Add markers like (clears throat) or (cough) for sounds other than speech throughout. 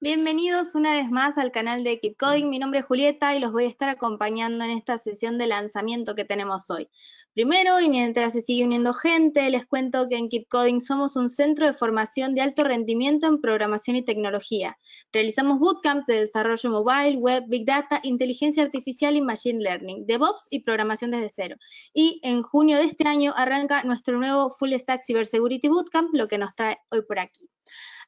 Bienvenidos una vez más al canal de Keep Coding. Mi nombre es Julieta y los voy a estar acompañando en esta sesión de lanzamiento que tenemos hoy. Primero, y mientras se sigue uniendo gente, les cuento que en Keep Coding somos un centro de formación de alto rendimiento en programación y tecnología. Realizamos bootcamps de desarrollo mobile, web, big data, inteligencia artificial y machine learning, DevOps y programación desde cero. Y en junio de este año arranca nuestro nuevo Full Stack Cybersecurity Bootcamp, lo que nos trae hoy por aquí.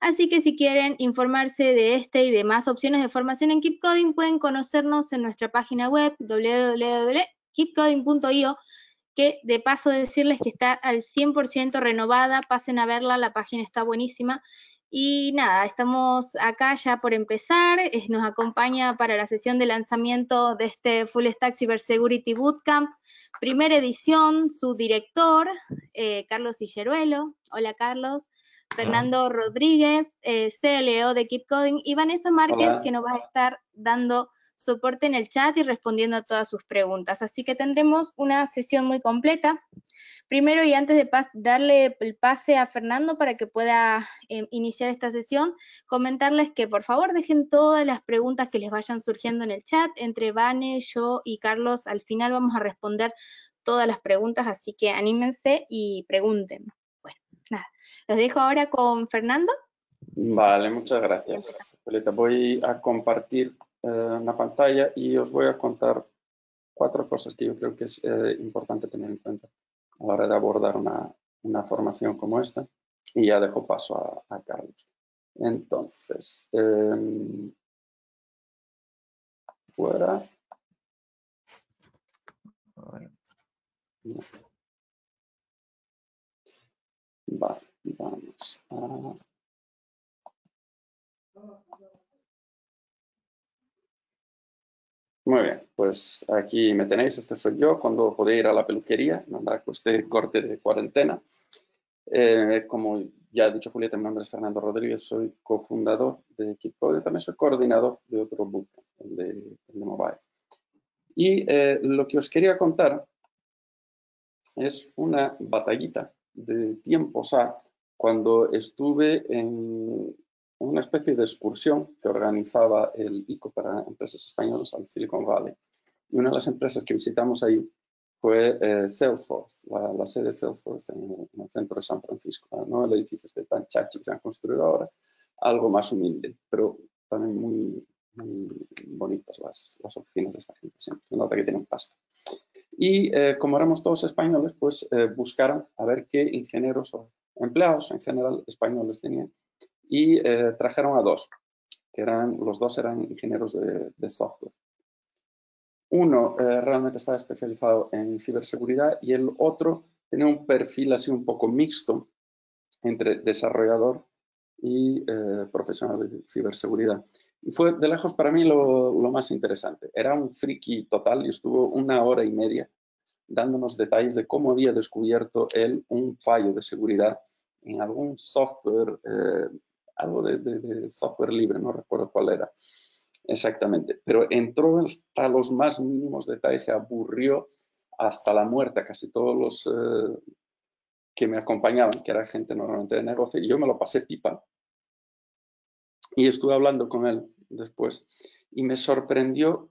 Así que si quieren informarse de este y de más opciones de formación en Keep Coding, pueden conocernos en nuestra página web www.keepcoding.io, que de paso de decirles que está al 100% renovada, pasen a verla, la página está buenísima. Y nada, estamos acá ya por empezar, nos acompaña para la sesión de lanzamiento de este Full Stack Cybersecurity Bootcamp, primera edición, su director, eh, Carlos Illeruelo. Hola Carlos. Fernando Rodríguez, eh, CLO de Keep Coding, y Vanessa Márquez, que nos va a estar dando soporte en el chat y respondiendo a todas sus preguntas. Así que tendremos una sesión muy completa. Primero y antes de darle el pase a Fernando para que pueda em, iniciar esta sesión, comentarles que por favor dejen todas las preguntas que les vayan surgiendo en el chat. Entre Vane, yo y Carlos, al final vamos a responder todas las preguntas, así que anímense y pregunten. Nada, los dejo ahora con Fernando. Vale, muchas gracias. voy a compartir eh, una pantalla y os voy a contar cuatro cosas que yo creo que es eh, importante tener en cuenta a la hora de abordar una, formación como esta. Y ya dejo paso a, Carlos. Entonces, em, fuera. Vale, vamos a... Muy bien, pues aquí me tenéis, este soy yo, cuando podéis ir a la peluquería, mandar con este corte de cuarentena. Eh, como ya ha dicho Julieta, mi nombre es Fernando Rodríguez, soy cofundador de Equipo y también soy coordinador de otro book, el de, Mobile. Y eh, lo que os quería contar es una batallita de tiempos a cuando estuve en una especie de excursión que organizaba el ICO para empresas españolas al Silicon Valley. Y una de las empresas que visitamos ahí fue eh, Salesforce, la, sede de Salesforce en, el centro de San Francisco, no el edificio este tan chachi que se han construido ahora, algo más humilde, pero también muy, bonitas las, oficinas de esta gente, siempre nota que tienen pasta. Y eh, como éramos todos españoles, pues eh, buscaron a ver qué ingenieros o empleados en general españoles tenían y eh, trajeron a dos, que eran, los dos eran ingenieros de, software. Uno realmente estaba especializado en ciberseguridad y el otro tenía un perfil así un poco mixto entre desarrollador y profesional de ciberseguridad. Y fue de lejos para mí lo, más interesante. Era un friki total y estuvo una hora y media dándonos detalles de cómo había descubierto él un fallo de seguridad en algún software, eh, algo de, software libre, no recuerdo cuál era exactamente, pero entró hasta los más mínimos detalles, se aburrió hasta la muerte casi todos los eh, que me acompañaban, que era gente normalmente de negocio, y yo me lo pasé pipa y estuve hablando con él después y me sorprendió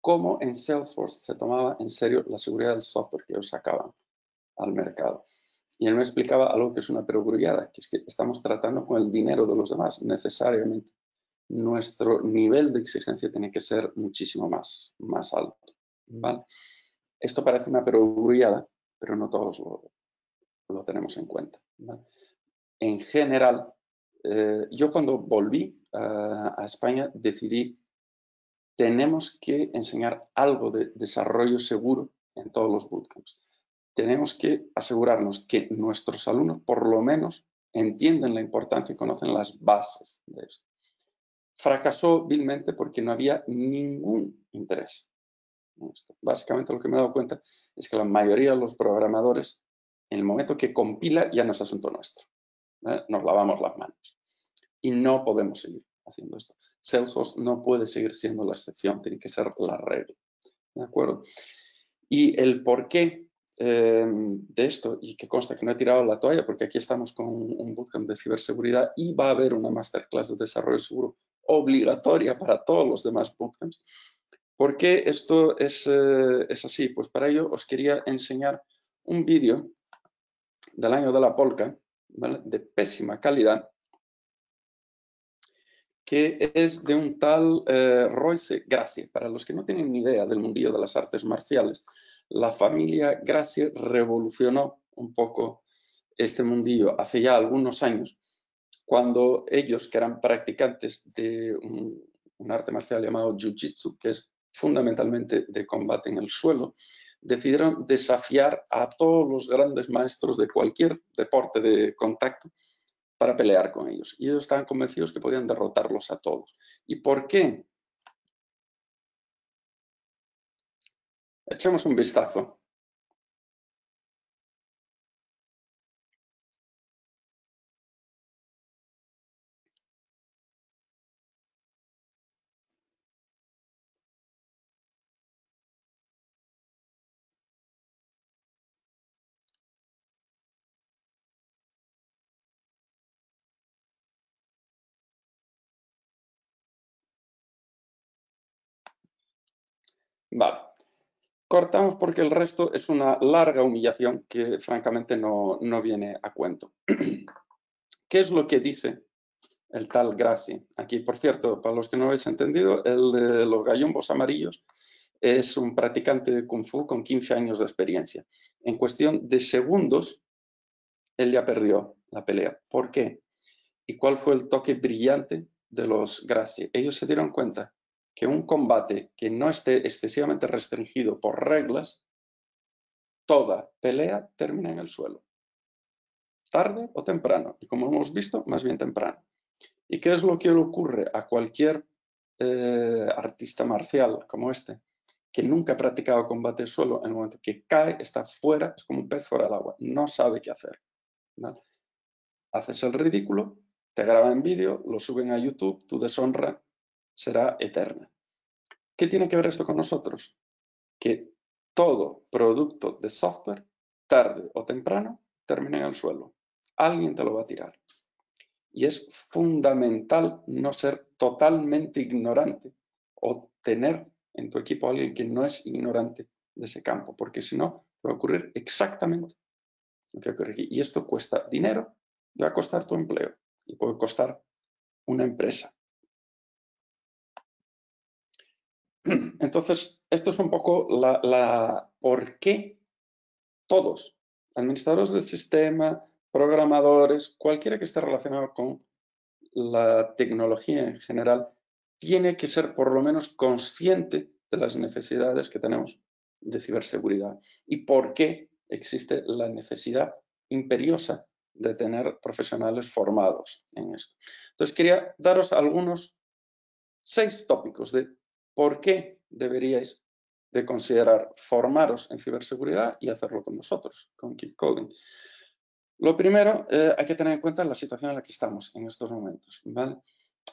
cómo en Salesforce se tomaba en serio la seguridad del software que ellos sacaban al mercado. Y él me explicaba algo que es una perogrullada, que es que estamos tratando con el dinero de los demás necesariamente. Nuestro nivel de exigencia tiene que ser muchísimo más, más alto. Esto parece una perogrullada, pero no todos lo, lo tenemos en cuenta. En general, eh, yo cuando volví a España decidí, tenemos que enseñar algo de desarrollo seguro en todos los bootcamps. Tenemos que asegurarnos que nuestros alumnos por lo menos entienden la importancia y conocen las bases de esto. Fracasó vilmente porque no había ningún interés. Básicamente lo que me he dado cuenta es que la mayoría de los programadores, en el momento que compila, ya no es asunto nuestro. ¿Eh? nos lavamos las manos. Y no podemos seguir haciendo esto. Salesforce no puede seguir siendo la excepción, tiene que ser la regla. ¿De acuerdo? Y el porqué eh, de esto, y que consta que no he tirado la toalla, porque aquí estamos con un bootcamp de ciberseguridad y va a haber una masterclass de desarrollo seguro obligatoria para todos los demás bootcamps. ¿Por qué esto es, eh, es así? Pues para ello os quería enseñar un vídeo del año de la de pésima calidad, que es de un tal eh, Royce Gracie. Para los que no tienen ni idea del mundillo de las artes marciales, la familia Gracie revolucionó un poco este mundillo hace ya algunos años, cuando ellos, que eran practicantes de un arte marcial llamado Jiu-Jitsu, que es fundamentalmente de combate en el suelo, decidieron desafiar a todos los grandes maestros de cualquier deporte de contacto para pelear con ellos. Y ellos estaban convencidos que podían derrotarlos a todos. ¿Y por qué? Echemos un vistazo. Vale. Cortamos porque el resto es una larga humillación que francamente no, viene a cuento. (clears throat) ¿Qué es lo que dice el tal Gracie? Aquí, por cierto, para los que no habéis entendido, el de los gallumbos amarillos es un practicante de Kung Fu con 15 años de experiencia. En cuestión de segundos, él ya perdió la pelea. ¿Por qué? ¿Y cuál fue el toque brillante de los Gracie? Ellos se dieron cuenta que un combate que no esté excesivamente restringido por reglas, toda pelea termina en el suelo. Tarde o temprano. Y como hemos visto, más bien temprano. ¿Y qué es lo que le ocurre a cualquier eh, artista marcial como este, que nunca ha practicado combate suelo, en el momento que cae, está fuera, es como un pez fuera del agua, no sabe qué hacer. Haces el ridículo, te graban en vídeo, lo suben a YouTube, tu deshonra será eterna. ¿Qué tiene que ver esto con nosotros? Que todo producto de software, tarde o temprano, termina en el suelo. Alguien te lo va a tirar. Y es fundamental no ser totalmente ignorante o tener en tu equipo a alguien que no es ignorante de ese campo, porque si no, va a ocurrir exactamente lo que ocurre aquí. Y esto cuesta dinero, va a costar tu empleo y puede costar una empresa. (clears throat) Entonces, esto es un poco la, por qué todos, administradores del sistema, programadores, cualquiera que esté relacionado con la tecnología en general, tiene que ser por lo menos consciente de las necesidades que tenemos de ciberseguridad y por qué existe la necesidad imperiosa de tener profesionales formados en esto. Entonces, quería daros algunos seis tópicos de ¿Por qué deberíais de considerar formaros en ciberseguridad y hacerlo con nosotros, con Keep Coding? Lo primero, eh, hay que tener en cuenta la situación en la que estamos en estos momentos.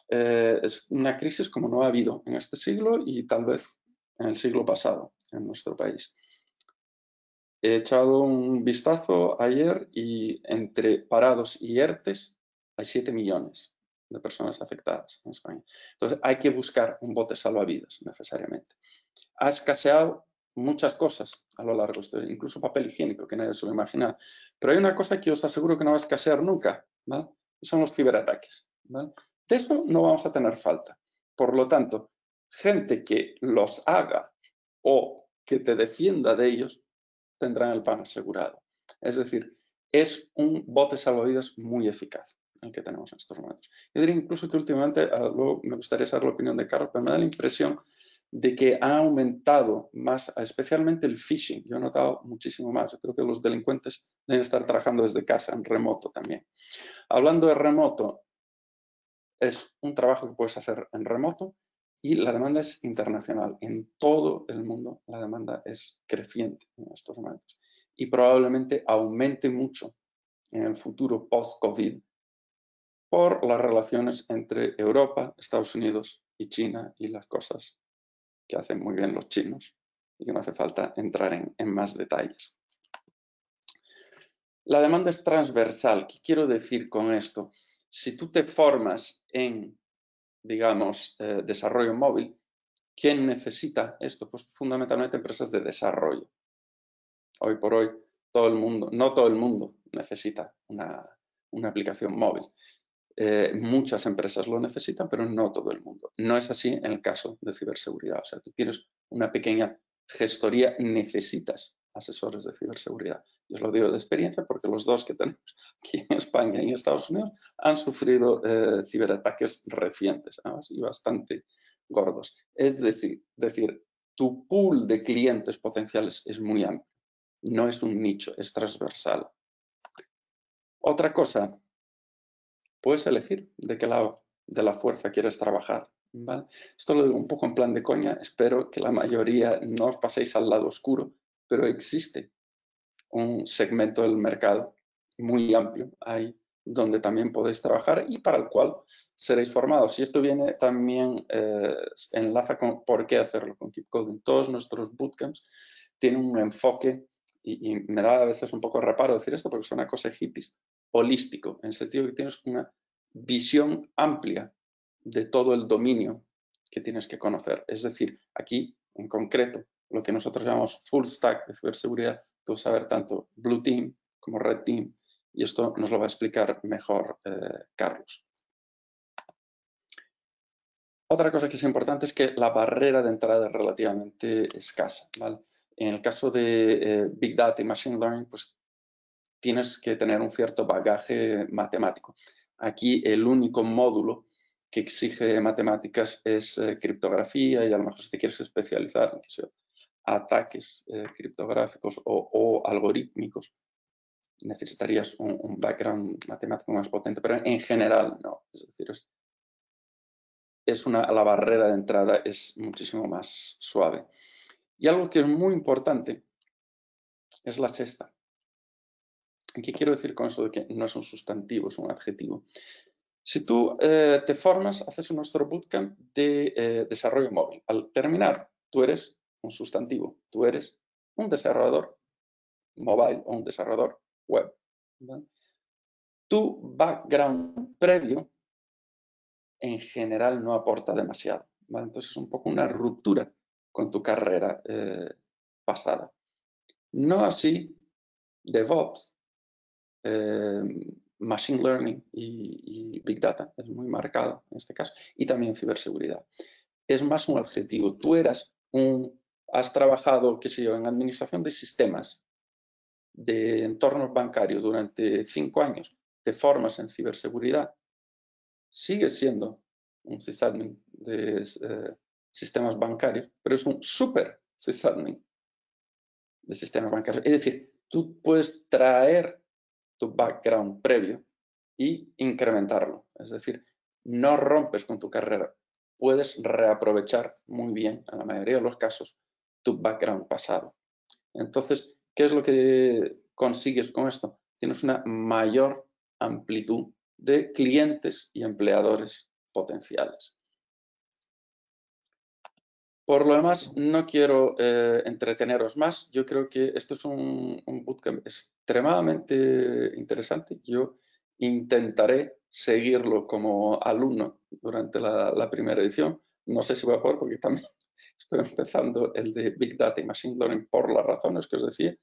Eh, es una crisis como no ha habido en este siglo y tal vez en el siglo pasado en nuestro país. He echado un vistazo ayer y entre parados y ERTES hay 7 millones de personas afectadas en España. Entonces hay que buscar un bote salvavidas necesariamente. Ha escaseado muchas cosas a lo largo de este, incluso papel higiénico, que nadie se lo imagina. Pero hay una cosa que os aseguro que no va a escasear nunca, ¿vale? son los ciberataques. De eso no vamos a tener falta. Por lo tanto, gente que los haga o que te defienda de ellos, tendrán el pan asegurado. Es decir, es un bote salvavidas muy eficaz el que tenemos en estos momentos. Yo diría incluso que últimamente, ah, luego me gustaría saber la opinión de Carlos, pero me da la impresión de que ha aumentado más, especialmente el phishing. Yo he notado muchísimo más. Yo creo que los delincuentes deben estar trabajando desde casa, en remoto también. Hablando de remoto, es un trabajo que puedes hacer en remoto y la demanda es internacional. En todo el mundo la demanda es creciente en estos momentos y probablemente aumente mucho en el futuro post-COVID por las relaciones entre Europa, Estados Unidos y China y las cosas que hacen muy bien los chinos y que no hace falta entrar en, más detalles. La demanda es transversal. ¿Qué quiero decir con esto? Si tú te formas en digamos, eh, desarrollo móvil, ¿quién necesita esto? Pues fundamentalmente empresas de desarrollo. Hoy por hoy, todo el mundo, no todo el mundo necesita una, aplicación móvil. Eh, muchas empresas lo necesitan, pero no todo el mundo. No es así en el caso de ciberseguridad. O sea, tú tienes una pequeña gestoría, necesitas asesores de ciberseguridad. Yo os lo digo de experiencia porque los dos que tenemos aquí en España y en Estados Unidos han sufrido eh, ciberataques recientes, además, y bastante gordos. Es decir, decir, tu pool de clientes potenciales es muy amplio, no es un nicho, es transversal. Otra cosa, puedes elegir de qué lado de la fuerza quieres trabajar. Esto lo digo un poco en plan de coña, espero que la mayoría no os paséis al lado oscuro, pero existe un segmento del mercado muy amplio ahí donde también podéis trabajar y para el cual seréis formados. Y esto viene también, eh, enlaza con por qué hacerlo con Keep Coding. Todos nuestros bootcamps tienen un enfoque, y, y, me da a veces un poco reparo decir esto porque es una cosa hippies, holístico, en el sentido que tienes una visión amplia de todo el dominio que tienes que conocer. Es decir, aquí en concreto lo que nosotros llamamos full stack de ciberseguridad, tú saber tanto Blue Team como Red Team, y esto nos lo va a explicar mejor eh, Carlos. Otra cosa que es importante es que la barrera de entrada es relativamente escasa. En el caso de eh, Big Data y Machine Learning, pues tienes que tener un cierto bagaje matemático. Aquí el único módulo que exige matemáticas es eh, criptografía y a lo mejor si te quieres especializar en ataques eh, criptográficos o, algorítmicos, necesitarías un, background matemático más potente, pero en general no. Es decir, es, una, la barrera de entrada es muchísimo más suave. Y algo que es muy importante es la sexta. ¿Qué quiero decir con eso de que no es un sustantivo, es un adjetivo? Si tú eh, te formas, haces nuestro bootcamp de eh, desarrollo móvil. Al terminar, tú eres un sustantivo. Tú eres un desarrollador mobile o un desarrollador web. Tu background previo en general no aporta demasiado. Entonces es un poco una ruptura con tu carrera eh, pasada. No así DevOps, eh, Machine Learning y, Big Data, es muy marcado en este caso, y también ciberseguridad. Es más un adjetivo. Tú eras un has trabajado, qué sé yo, en administración de sistemas de entornos bancarios durante cinco años, te formas en ciberseguridad, sigues siendo un sysadmin de eh, sistemas bancarios, pero es un super sysadmin de sistemas bancarios. Es decir, tú puedes traer tu background previo y incrementarlo. Es decir, no rompes con tu carrera. Puedes reaprovechar muy bien, en la mayoría de los casos, tu background pasado. Entonces, ¿qué es lo que consigues con esto? Tienes una mayor amplitud de clientes y empleadores potenciales. Por lo demás, no quiero eh, entreteneros más. Yo creo que esto es un, bootcamp extremadamente interesante. Yo intentaré seguirlo como alumno durante la, la primera edición. No sé si voy a poder porque también (laughs) Estoy empezando el de Big Data y Machine Learning por las razones que os decía,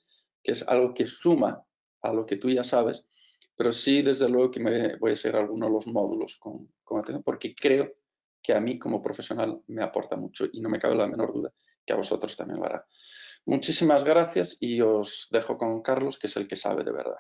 que es algo que suma a lo que tú ya sabes, pero sí, desde luego, que me voy a seguir algunos de los módulos con, con atención, porque creo que a mí como profesional me aporta mucho y no me cabe la menor duda que a vosotros también lo hará. Muchísimas gracias y os dejo con Carlos, que es el que sabe de verdad.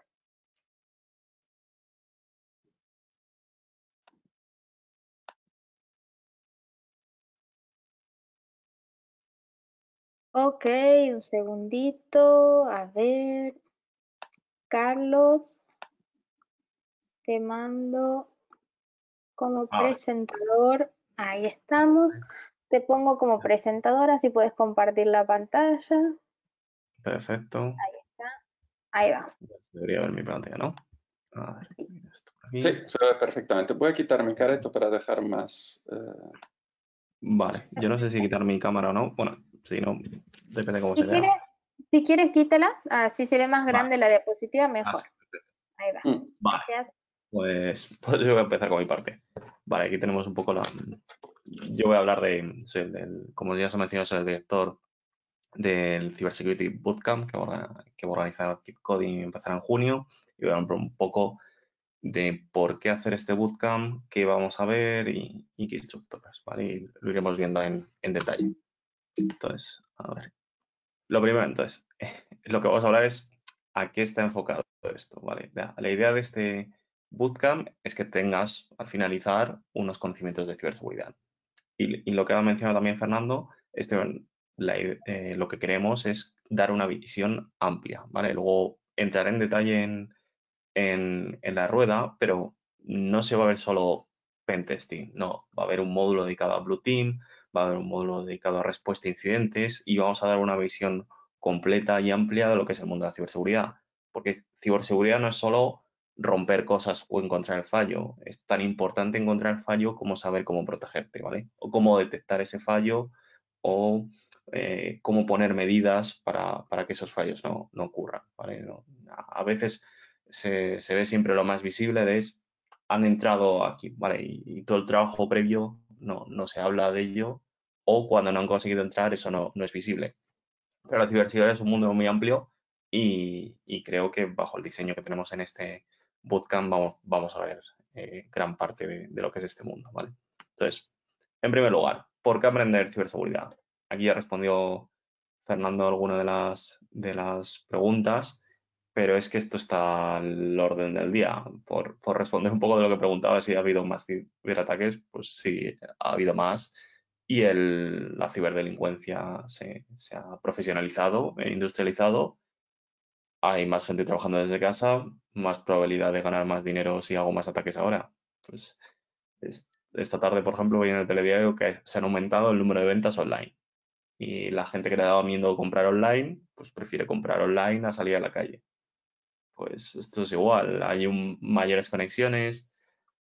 Ok, un segundito. A ver. Carlos, te mando como presentador. Ahí estamos. Te pongo como presentadora, así puedes compartir la pantalla. Perfecto. Ahí está. Ahí va. Debería ver mi pantalla, ¿no? A ver, Sí, se ve perfectamente. Voy a quitar mi careto para dejar más... Eh, vale, yo no sé si quitar mi cámara o no. Bueno, si no, depende cómo si se quieres, Si quieres, quítala. Así se ve más grande la diapositiva, mejor. Ahí va. Mm, Gracias. Pues, (laughs) pues, yo voy a empezar con mi parte. Vale, aquí tenemos un poco la... Yo voy a hablar de, como ya se ha mencionado, soy el director del Cybersecurity Bootcamp que va, a organizar Kit Coding y empezará en junio. Y voy a hablar un poco de por qué hacer este bootcamp, qué vamos a ver y, qué instructores, ¿vale? Lo iremos viendo en, detalle. Entonces, a ver. Lo primero, entonces, (laughs) lo que vamos a hablar es a qué está enfocado esto, ¿vale? La, idea de este bootcamp es que tengas al finalizar unos conocimientos de ciberseguridad. Y, lo que ha mencionado también Fernando, este, eh, lo que queremos es dar una visión amplia, ¿vale? Luego entrar en detalle en, en, la rueda, pero no se va a ver solo pentesting, no, va a haber un módulo dedicado a Blue Team, va a haber un módulo dedicado a respuesta a incidentes y vamos a dar una visión completa y amplia de lo que es el mundo de la ciberseguridad, porque ciberseguridad no es solo romper cosas o encontrar el fallo, es tan importante encontrar el fallo como saber cómo protegerte, ¿vale? O cómo detectar ese fallo o eh, cómo poner medidas para, que esos fallos no, ocurran, ¿vale? a veces se, ve siempre lo más visible de es, han entrado aquí, ¿vale? Y, todo el trabajo previo no, no, se habla de ello, o cuando no han conseguido entrar, eso no, no es visible. Pero la ciberseguridad es un mundo muy amplio y, creo que bajo el diseño que tenemos en este bootcamp vamos, vamos a ver eh, gran parte de, lo que es este mundo, ¿vale? Entonces, en primer lugar, ¿por qué aprender ciberseguridad? Aquí ya respondió Fernando alguna de las, de las preguntas pero es que esto está al orden del día. Por, responder un poco de lo que preguntaba, si ha habido más ciberataques, pues sí, ha habido más. Y el, la ciberdelincuencia se, ha profesionalizado e industrializado. Hay más gente trabajando desde casa, más probabilidad de ganar más dinero si hago más ataques ahora. Pues esta tarde, por ejemplo, voy en el telediario que se han aumentado el número de ventas online. Y la gente que le daba miedo comprar online, pues prefiere comprar online a salir a la calle pues esto es igual, hay un, mayores conexiones.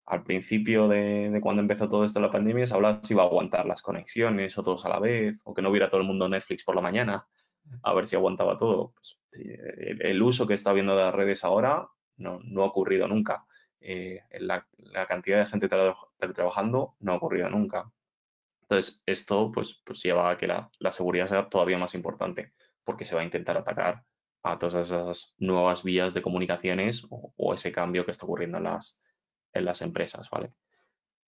Al principio de, cuando empezó todo esto la pandemia se hablaba si iba a aguantar las conexiones o todos a la vez, o que no hubiera todo el mundo Netflix por la mañana, a ver si aguantaba todo. Pues, el, uso que está viendo de las redes ahora no, ha ocurrido nunca. Eh, la, cantidad de gente trabajando no ha ocurrido nunca. Entonces, esto pues, pues lleva a que la, seguridad sea todavía más importante, porque se va a intentar atacar a todas esas nuevas vías de comunicaciones o, ese cambio que está ocurriendo en las, en las empresas, ¿vale?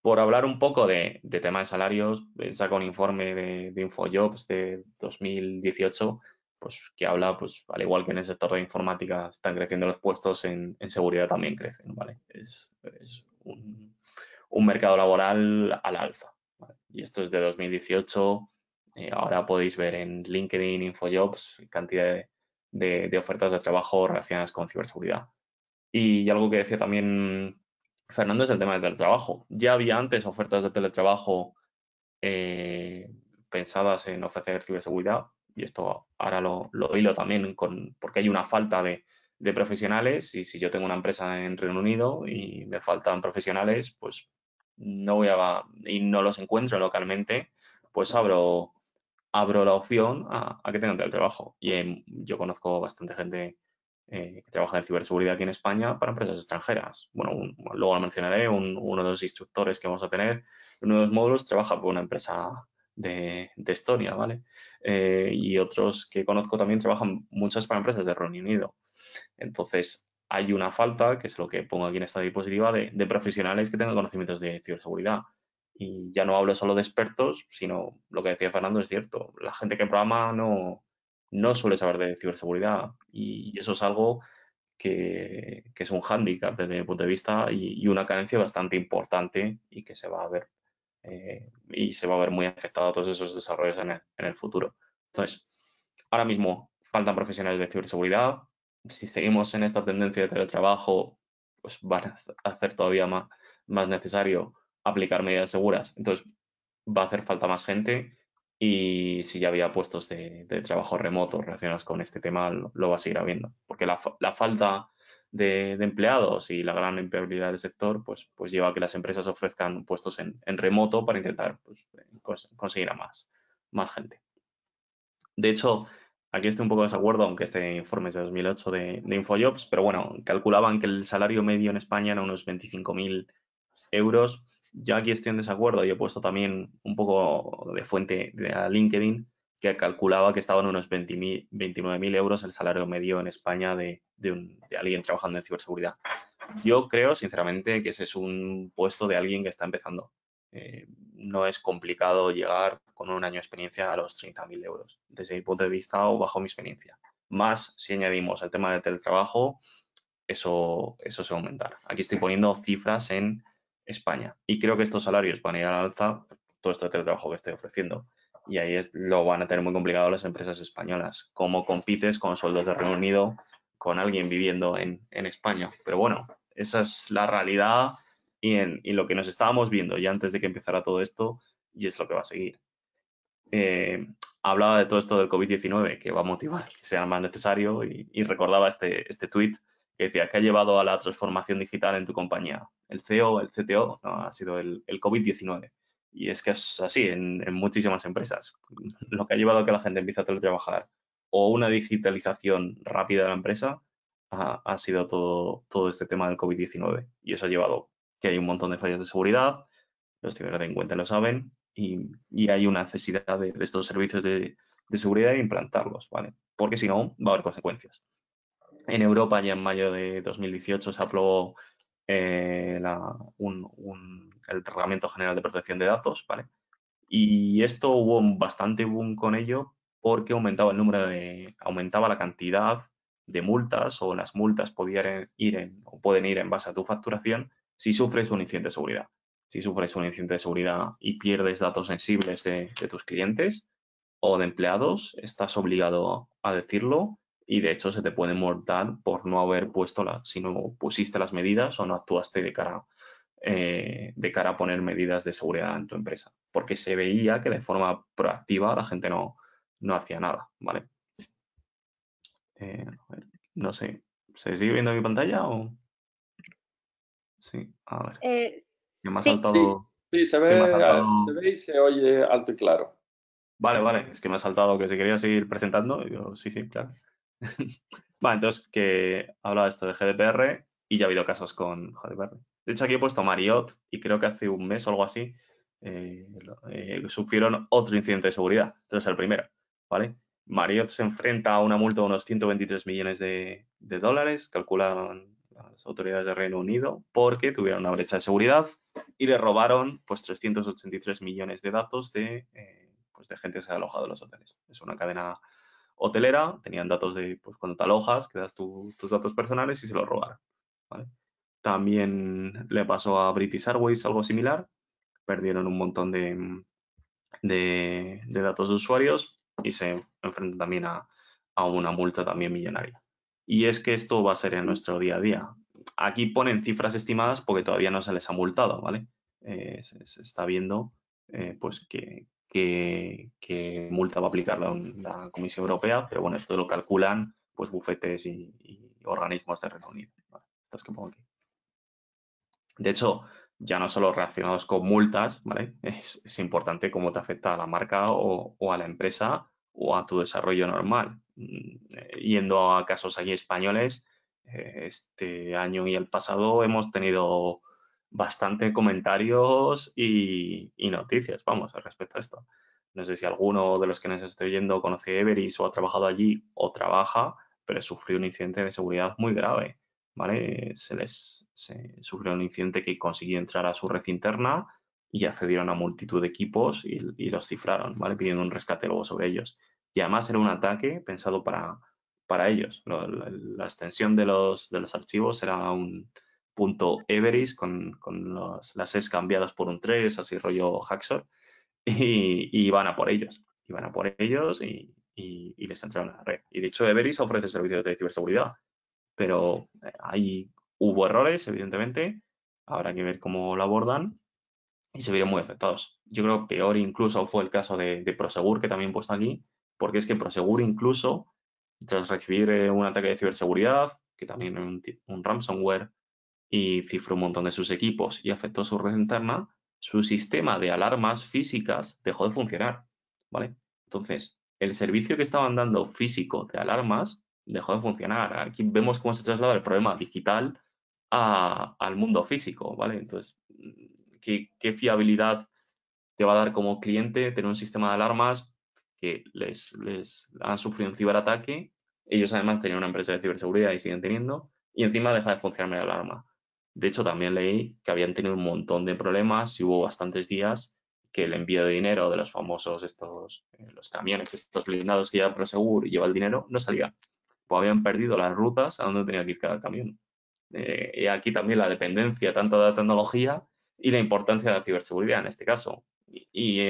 Por hablar un poco de, tema de salarios, saco un informe de, de, InfoJobs de 2018, pues que habla, pues al igual que en el sector de informática están creciendo los puestos, en, seguridad también crecen, ¿vale? Es, un, mercado laboral al alza, Y esto es de 2018, eh, ahora podéis ver en LinkedIn, InfoJobs, cantidad de, ofertas de trabajo relacionadas con ciberseguridad. Y algo que decía también Fernando es el tema del teletrabajo. Ya había antes ofertas de teletrabajo eh, pensadas en ofrecer ciberseguridad y esto ahora lo, lo hilo también con, porque hay una falta de, profesionales y si yo tengo una empresa en Reino Unido y me faltan profesionales, pues no voy a y no los encuentro localmente, pues abro abro la opción a, que tengan teletrabajo. Y yo conozco bastante gente eh, que trabaja en ciberseguridad aquí en España para empresas extranjeras. Bueno, luego lo mencionaré, uno de los instructores que vamos a tener, uno de los módulos trabaja por una empresa de, Estonia, ¿vale? Eh, y otros que conozco también trabajan muchas para empresas de Reino Unido. Entonces, hay una falta, que es lo que pongo aquí en esta diapositiva, de, de profesionales que tengan conocimientos de ciberseguridad. Y ya no hablo solo de expertos, sino lo que decía Fernando es cierto. La gente que programa no, no suele saber de ciberseguridad y eso es algo que, es un hándicap desde mi punto de vista y, una carencia bastante importante y que se va a ver eh, y se va a ver muy afectado a todos esos desarrollos en el, futuro. Entonces, ahora mismo faltan profesionales de ciberseguridad. Si seguimos en esta tendencia de teletrabajo, pues van a hacer todavía más, más necesario aplicar medidas seguras. Entonces, va a hacer falta más gente y si ya había puestos de, trabajo remoto relacionados con este tema, lo, va a seguir habiendo. Porque la, falta de, empleados y la gran empleabilidad del sector, pues, pues lleva a que las empresas ofrezcan puestos en, remoto para intentar pues, conseguir a más, más gente. De hecho, aquí estoy un poco de desacuerdo, aunque este informe es de 2008 de, de Infojobs, pero bueno, calculaban que el salario medio en España era unos 25.000 euros Yo aquí estoy en desacuerdo y he puesto también un poco de fuente de LinkedIn que calculaba que estaban unos 29.000 euros el salario medio en España de, alguien trabajando en ciberseguridad. Yo creo, sinceramente, que ese es un puesto de alguien que está empezando. Eh, no es complicado llegar con un año de experiencia a los 30.000 euros, desde mi punto de vista o bajo mi experiencia. Más si añadimos el tema del teletrabajo, eso, eso se va a aumentar. Aquí estoy poniendo cifras en España y creo que estos salarios van a ir al alza todo este teletrabajo que estoy ofreciendo y ahí es, lo van a tener muy complicado las empresas españolas. ¿Cómo compites con sueldos de Reino Unido con alguien viviendo en, España? Pero bueno, esa es la realidad y, en, lo que nos estábamos viendo ya antes de que empezara todo esto y es lo que va a seguir. Eh, hablaba de todo esto del COVID-19 que va a motivar que sea más necesario y, recordaba este, este tweet que decía que ha llevado a la transformación digital en tu compañía. El CEO, el CTO, no, ha sido el, el COVID-19. Y es que es así en, muchísimas empresas. Lo que ha llevado a que la gente empiece a teletrabajar o una digitalización rápida de la empresa ha, sido todo, todo este tema del COVID-19. Y eso ha llevado que hay un montón de fallos de seguridad, los ciberdelincuentes lo saben, y, y, hay una necesidad de, estos servicios de, de, seguridad e implantarlos, ¿vale? Porque si no, va a haber consecuencias. En Europa ya en mayo de 2018 se aprobó eh, el Reglamento General de Protección de Datos, ¿vale? Y esto hubo bastante boom con ello porque aumentaba el número de, aumentaba la cantidad de multas o las multas podían ir pueden ir en base a tu facturación si sufres un incidente de seguridad. Si sufres un incidente de seguridad y pierdes datos sensibles de tus clientes o de empleados, estás obligado a decirlo y de hecho se te puede multar por no haber puesto la, si no pusiste las medidas o no actuaste de cara, eh, de cara a poner medidas de seguridad en tu empresa, porque se veía que de forma proactiva la gente no, no hacía nada, ¿vale? Eh, no sé, ¿se sigue viendo mi pantalla o...? Sí, a ver. Eh, sí. se ve, se ve y se oye alto y claro. Vale, vale, es que me ha saltado que se quería seguir presentando. Y sí, sí, claro. (laughs) vale, entonces que hablaba esto de GDPR y ya ha habido casos con GDPR. De hecho, aquí he puesto Marriott y creo que hace un mes o algo así eh, eh, sufrieron otro incidente de seguridad. Entonces, el primero, ¿vale? Marriott se enfrenta a una multa de unos 123 millones de, dólares, calculan las autoridades de Reino Unido, porque tuvieron una brecha de seguridad y le robaron pues 383 millones de datos de, eh, pues, de gente que se ha alojado en los hoteles. Es una cadena hotelera, tenían datos de pues, cuando te alojas, que das tus datos personales y se los robaron. También le pasó a British Airways algo similar, perdieron un montón de, de, datos de usuarios y se enfrentan también a, una multa también millonaria. Y es que esto va a ser en nuestro día a día. Aquí ponen cifras estimadas porque todavía no se les ha multado, ¿vale? Eh, se, está viendo eh, pues que, que, multa va a aplicar la, Comisión Europea, pero bueno, esto lo calculan pues bufetes y, organismos de Reino Unido. Estas que pongo aquí. De hecho, ya no solo relacionados con multas, ¿vale? (laughs) Es, importante cómo te afecta a la marca o, a la empresa o a tu desarrollo normal. Mm, yendo a casos aquí españoles, eh, este año y el pasado hemos tenido bastante comentarios y, noticias, vamos, respecto a esto. No sé si alguno de los que nos esté oyendo conoce Everis o ha trabajado allí o trabaja, pero sufrió un incidente de seguridad muy grave, ¿vale? Se les sufrió un incidente que consiguió entrar a su red interna y accedieron a multitud de equipos y, los cifraron, ¿vale? Pidiendo un rescate luego sobre ellos. Y además era un ataque pensado para, para ellos. la, extensión de los, de los archivos era un, punto Everis con, con las S cambiadas por un 3, así rollo Haxor, y, y, van a por ellos. Y van a por ellos y, les entraron a la red. Y de hecho, Everis ofrece servicios de ciberseguridad, pero eh, ahí hubo errores, evidentemente. Habrá que ver cómo lo abordan y se vieron muy afectados. Yo creo que peor incluso fue el caso de, de Prosegur, que también he puesto aquí, porque es que Prosegur incluso, tras recibir eh, un ataque de ciberseguridad, que también un, un ransomware, y cifró un montón de sus equipos y afectó su red interna, su sistema de alarmas físicas dejó de funcionar, ¿vale? Entonces, el servicio que estaban dando físico de alarmas dejó de funcionar. Aquí vemos cómo se traslada el problema digital al mundo físico, ¿vale? Entonces, qué, fiabilidad te va a dar como cliente tener un sistema de alarmas que les, les han sufrido un ciberataque. Ellos además tenían una empresa de ciberseguridad y siguen teniendo, y encima deja de funcionar la alarma. De hecho, también leí que habían tenido un montón de problemas y hubo bastantes días que el envío de dinero de los famosos estos, eh, los camiones, estos blindados que lleva Prosegur y lleva el dinero, no salía. Pues habían perdido las rutas a donde tenía que ir cada camión. Eh, y aquí también la dependencia tanto de la tecnología y la importancia de la ciberseguridad en este caso. Y,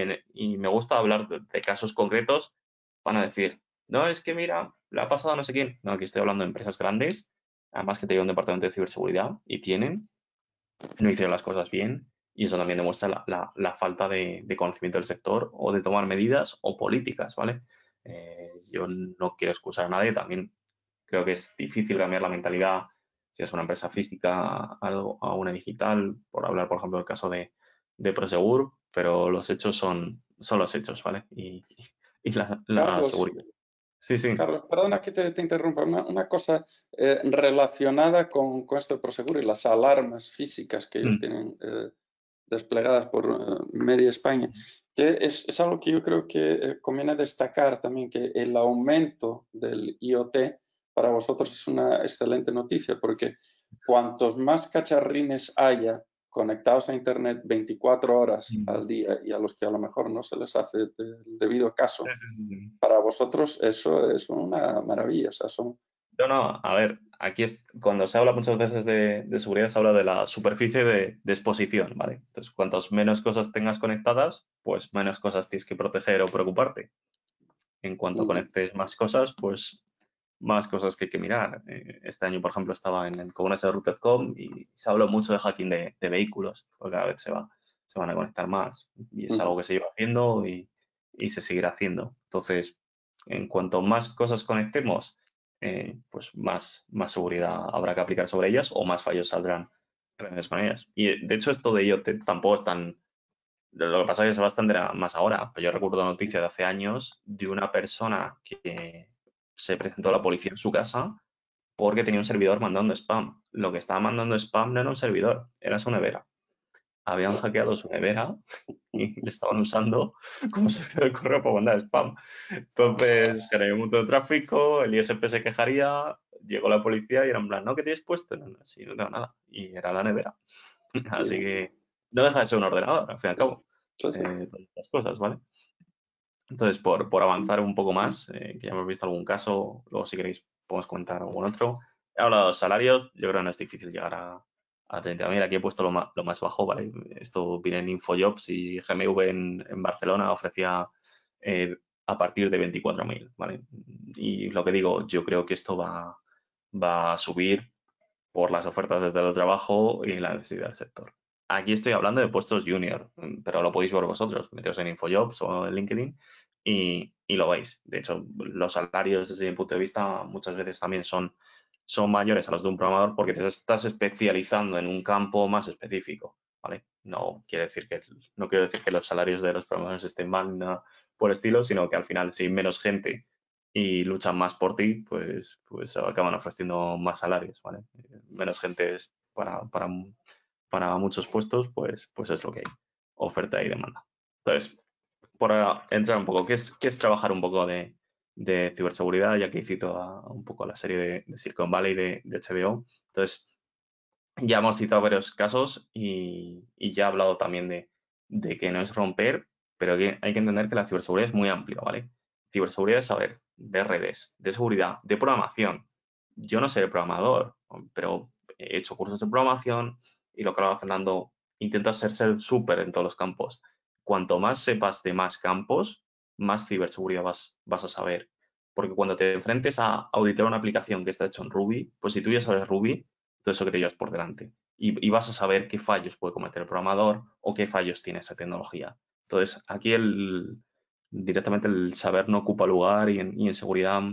me gusta hablar de, casos concretos. Van a decir, no, es que mira, le ha pasado no sé quién. No, aquí estoy hablando de empresas grandes, además que tienen un departamento de ciberseguridad y tienen, no hicieron las cosas bien y eso también demuestra la, falta de, conocimiento del sector o de tomar medidas o políticas, ¿vale? Eh, yo no quiero excusar a nadie, también creo que es difícil cambiar la mentalidad si es una empresa física a, una digital, por hablar, por ejemplo, del caso de, de Prosegur, pero los hechos son, son los hechos, ¿vale? Y, la, seguridad. Sí, sí. Carlos, perdona que te, interrumpa. Una, cosa eh, relacionada con, con, esto de Prosegur y las alarmas físicas que ellos mm. tienen eh, desplegadas por eh, media España, que es, es, algo que yo creo que conviene destacar también, que el aumento del IoT para vosotros es una excelente noticia, porque cuantos más cacharrines haya conectados a Internet 24 horas al día y a los que a lo mejor no se les hace el debido caso, para vosotros eso es una maravilla. O sea, son... No, no, a ver, aquí es, cuando se habla muchas veces de, seguridad se habla de la superficie de, exposición, ¿vale? Entonces, cuantos menos cosas tengas conectadas, pues menos cosas tienes que proteger o preocuparte. En cuanto conectes más cosas, pues más cosas que hay que mirar. Eh, este año, por ejemplo, estaba en el Congreso de Routed.com y se habló mucho de hacking de, vehículos, porque cada vez se, va, se van a conectar más. Y es algo que se lleva haciendo y, se seguirá haciendo. Entonces, en cuanto más cosas conectemos, eh, pues más, más seguridad habrá que aplicar sobre ellas o más fallos saldrán redes con ellas. Y de hecho, esto de IoT tampoco es tan. Lo que pasa es que bastante más ahora. Pero yo recuerdo noticia de hace años de una persona que, se presentó a la policía en su casa porque tenía un servidor mandando spam. Lo que estaba mandando spam no era un servidor, era su nevera. Habían hackeado su nevera (laughs) y le estaban usando (laughs) como servidor de correo para mandar spam. Entonces, creó un montón de tráfico, el ISP se quejaría, llegó la policía y era en plan, ¿no? ¿Qué tienes puesto? No, no, sí, no tengo nada. Y era la nevera. (laughs) Así que no deja de ser un ordenador, al fin y al cabo. Eh, todas estas cosas, ¿vale? Entonces, por, por avanzar un poco más, eh, que ya hemos visto algún caso, luego si queréis podemos comentar algún otro. He hablado de salarios, yo creo que no es difícil llegar a, a 30.000. Aquí he puesto lo más, lo más, bajo, ¿vale? Esto viene en InfoJobs y GMV en, en Barcelona ofrecía eh, a partir de 24.000, ¿vale? Y lo que digo, yo creo que esto va, va a subir por las ofertas de teletrabajo y la necesidad del sector. Aquí estoy hablando de puestos junior, pero lo podéis ver vosotros. Meteos en InfoJobs o en LinkedIn y, lo veis. De hecho, los salarios desde mi punto de vista muchas veces también son, son mayores a los de un programador porque te estás especializando en un campo más específico. ¿vale? No, quiere decir que, no quiero decir que los salarios de los programadores estén mal por estilo, sino que al final, si hay menos gente y luchan más por ti, pues, pues acaban ofreciendo más salarios. ¿vale? Menos gente para, para para muchos puestos, pues, pues es lo que hay, oferta y demanda. Entonces, por entrar un poco, ¿qué es, qué es trabajar un poco de, de ciberseguridad? Ya que cito un poco la serie de, de Silicon Valley de, de, HBO. Entonces, ya hemos citado varios casos y, y ya he hablado también de, de, que no es romper, pero que hay que entender que la ciberseguridad es muy amplia, ¿vale? Ciberseguridad es saber de redes, de seguridad, de programación. Yo no soy programador, pero he hecho cursos de programación, y lo que hablaba Fernando, intenta ser, ser súper en todos los campos. Cuanto más sepas de más campos, más ciberseguridad vas, vas a saber. Porque cuando te enfrentes a auditar una aplicación que está hecha en Ruby, pues si tú ya sabes Ruby, todo eso que te llevas por delante. Y, vas a saber qué fallos puede cometer el programador o qué fallos tiene esa tecnología. Entonces, aquí el, directamente el saber no ocupa lugar y en, seguridad,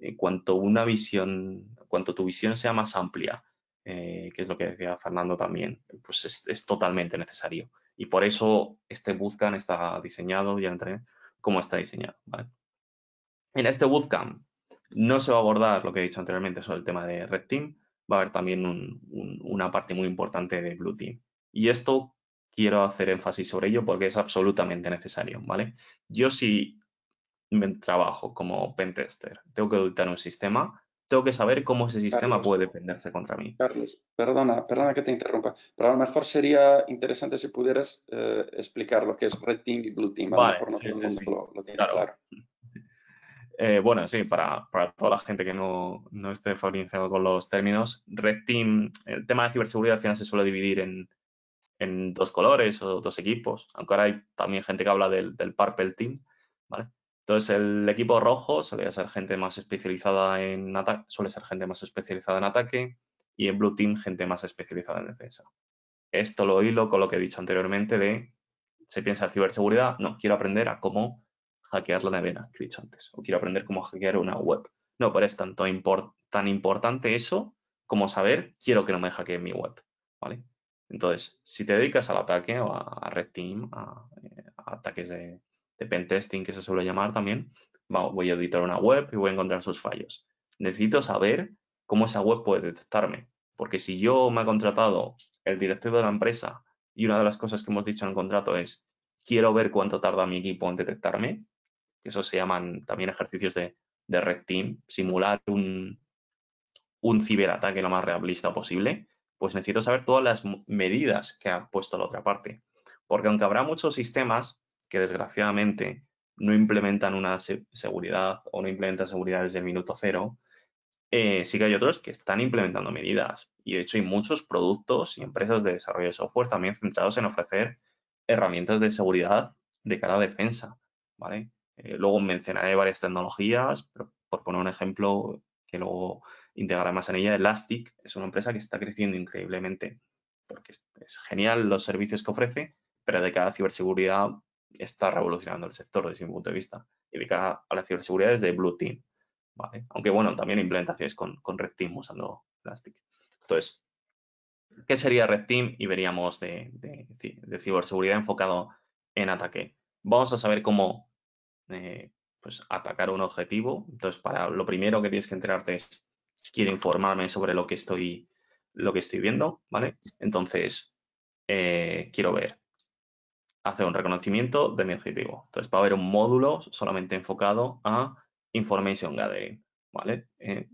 en cuanto una visión, cuanto tu visión sea más amplia eh, que es lo que decía Fernando también, pues es, totalmente necesario. Y por eso este bootcamp está diseñado, ya entré, como está diseñado. En este bootcamp no se va a abordar lo que he dicho anteriormente sobre el tema de Red Team, va a haber también una parte muy importante de Blue Team. Y esto quiero hacer énfasis sobre ello porque es absolutamente necesario, ¿vale? Yo si me trabajo como pentester, tengo que auditar un sistema, tengo que saber cómo ese sistema puede defenderse contra mí. Carlos, perdona, perdona que te interrumpa, pero a lo mejor sería interesante si pudieras eh, explicar lo que es Red Team y Blue Team. Lo mejor no el mundo lo, tiene claro. (laughs) Eh, bueno, sí, para, toda la gente que no, esté familiarizado con los términos, Red Team, el tema de ciberseguridad al final se suele dividir en, dos colores o dos equipos, aunque ahora hay también gente que habla del, del Purple Team, ¿vale? Entonces, el equipo rojo suele ser gente más especializada en ataque, suele ser gente más especializada en ataque y en Blue Team gente más especializada en defensa. Esto lo hilo con lo que he dicho anteriormente de se piensa en ciberseguridad, no, quiero aprender a cómo hackear la nevera, que he dicho antes, o quiero aprender cómo hackear una web. No, pero es tanto tan importante eso como saber, quiero que no me hackeen mi web, ¿vale? Entonces, si te dedicas al ataque o a, Red Team, a eh, ataques de, de pentesting que se suele llamar también, voy a editar una web y voy a encontrar sus fallos. Necesito saber cómo esa web puede detectarme, porque si yo me ha contratado el director de la empresa y una de las cosas que hemos dicho en el contrato es quiero ver cuánto tarda mi equipo en detectarme, eso se llaman también ejercicios de, red team, simular un, un ciberataque lo más realista posible, pues necesito saber todas las medidas que ha puesto la otra parte. Porque aunque habrá muchos sistemas que desgraciadamente no implementan una seguridad o no implementan seguridad desde el minuto cero, eh, sí que hay otros que están implementando medidas. Y de hecho hay muchos productos y empresas de desarrollo de software también centrados en ofrecer herramientas de seguridad de cara a defensa. ¿vale? Eh, luego mencionaré varias tecnologías, pero por poner un ejemplo que luego integraré más en ella, Elastic es una empresa que está creciendo increíblemente porque es genial los servicios que ofrece, pero de cara a ciberseguridad está revolucionando el sector desde mi punto de vista y a la ciberseguridad desde Blue Team. ¿vale? Aunque bueno, también implementaciones con, con Red Team usando Elastic. Entonces, ¿qué sería Red Team? Y veríamos de, de, ciberseguridad enfocado en ataque. Vamos a saber cómo eh, pues, atacar un objetivo. Entonces, para lo primero que tienes que enterarte es, quiero informarme sobre lo que estoy, lo que estoy viendo, ¿vale? Entonces, eh, quiero ver hacer un reconocimiento de mi objetivo. Entonces va a haber un módulo solamente enfocado a information gathering, ¿vale? Eh,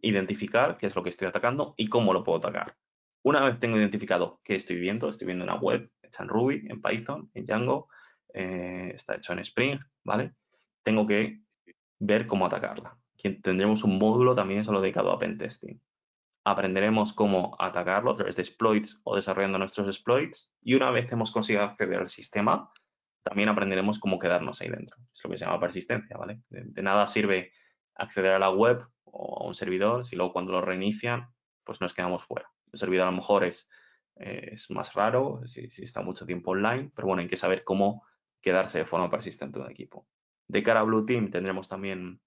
identificar qué es lo que estoy atacando y cómo lo puedo atacar. Una vez tengo identificado qué estoy viendo, estoy viendo una web hecha en Ruby, en Python, en Django, eh, está hecho en Spring, ¿vale? Tengo que ver cómo atacarla. Tendremos un módulo también solo dedicado a pentesting aprenderemos cómo atacarlo a través de exploits o desarrollando nuestros exploits y una vez hemos conseguido acceder al sistema, también aprenderemos cómo quedarnos ahí dentro. Es lo que se llama persistencia, ¿vale? De, nada sirve acceder a la web o a un servidor si luego cuando lo reinician, pues nos quedamos fuera. El servidor a lo mejor es, eh, es más raro si, está mucho tiempo online, pero bueno, hay que saber cómo quedarse de forma persistente en un equipo. De cara a Blue Team tendremos también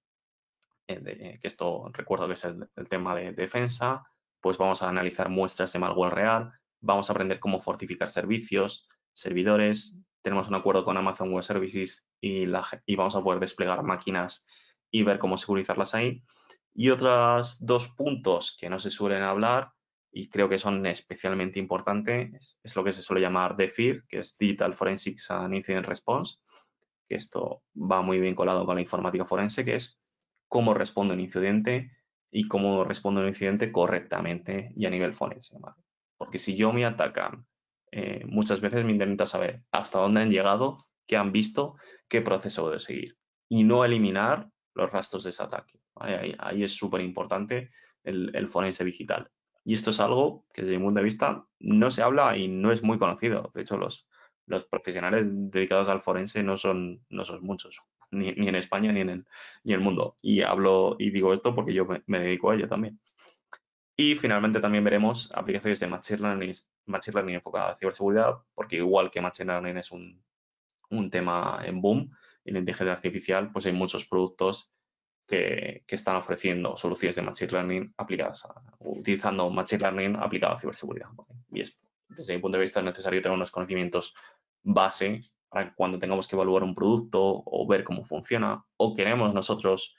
eh, que esto recuerdo que es el, tema de, defensa, pues vamos a analizar muestras de malware real, vamos a aprender cómo fortificar servicios, servidores, tenemos un acuerdo con Amazon Web Services y, vamos a poder desplegar máquinas y ver cómo securizarlas ahí. Y otros dos puntos que no se suelen hablar y creo que son especialmente importantes es, lo que se suele llamar DFIR, que es Digital Forensics and Incident Response, que esto va muy bien colado con la informática forense, que es cómo respondo un incidente y cómo respondo un incidente correctamente y a nivel forense. Porque si yo me atacan, eh, muchas veces me intenta saber hasta dónde han llegado, qué han visto, qué proceso de seguir y no eliminar los rastros de ese ataque. Ahí, es súper importante el, forense digital. Y esto es algo que desde mi punto de vista no se habla y no es muy conocido. De hecho, los, profesionales dedicados al forense no son muchos ni, en España ni en, el, mundo. Y hablo y digo esto porque yo me, dedico a ello también. Y finalmente también veremos aplicaciones de Machine Learning, Machine Learning enfocada a ciberseguridad, porque igual que Machine Learning es un, un tema en boom en la inteligencia artificial, pues hay muchos productos que, que, están ofreciendo soluciones de Machine Learning aplicadas, a, utilizando Machine Learning aplicado a ciberseguridad. Y es, desde mi punto de vista es necesario tener unos conocimientos base cuando tengamos que evaluar un producto o ver cómo funciona o queremos nosotros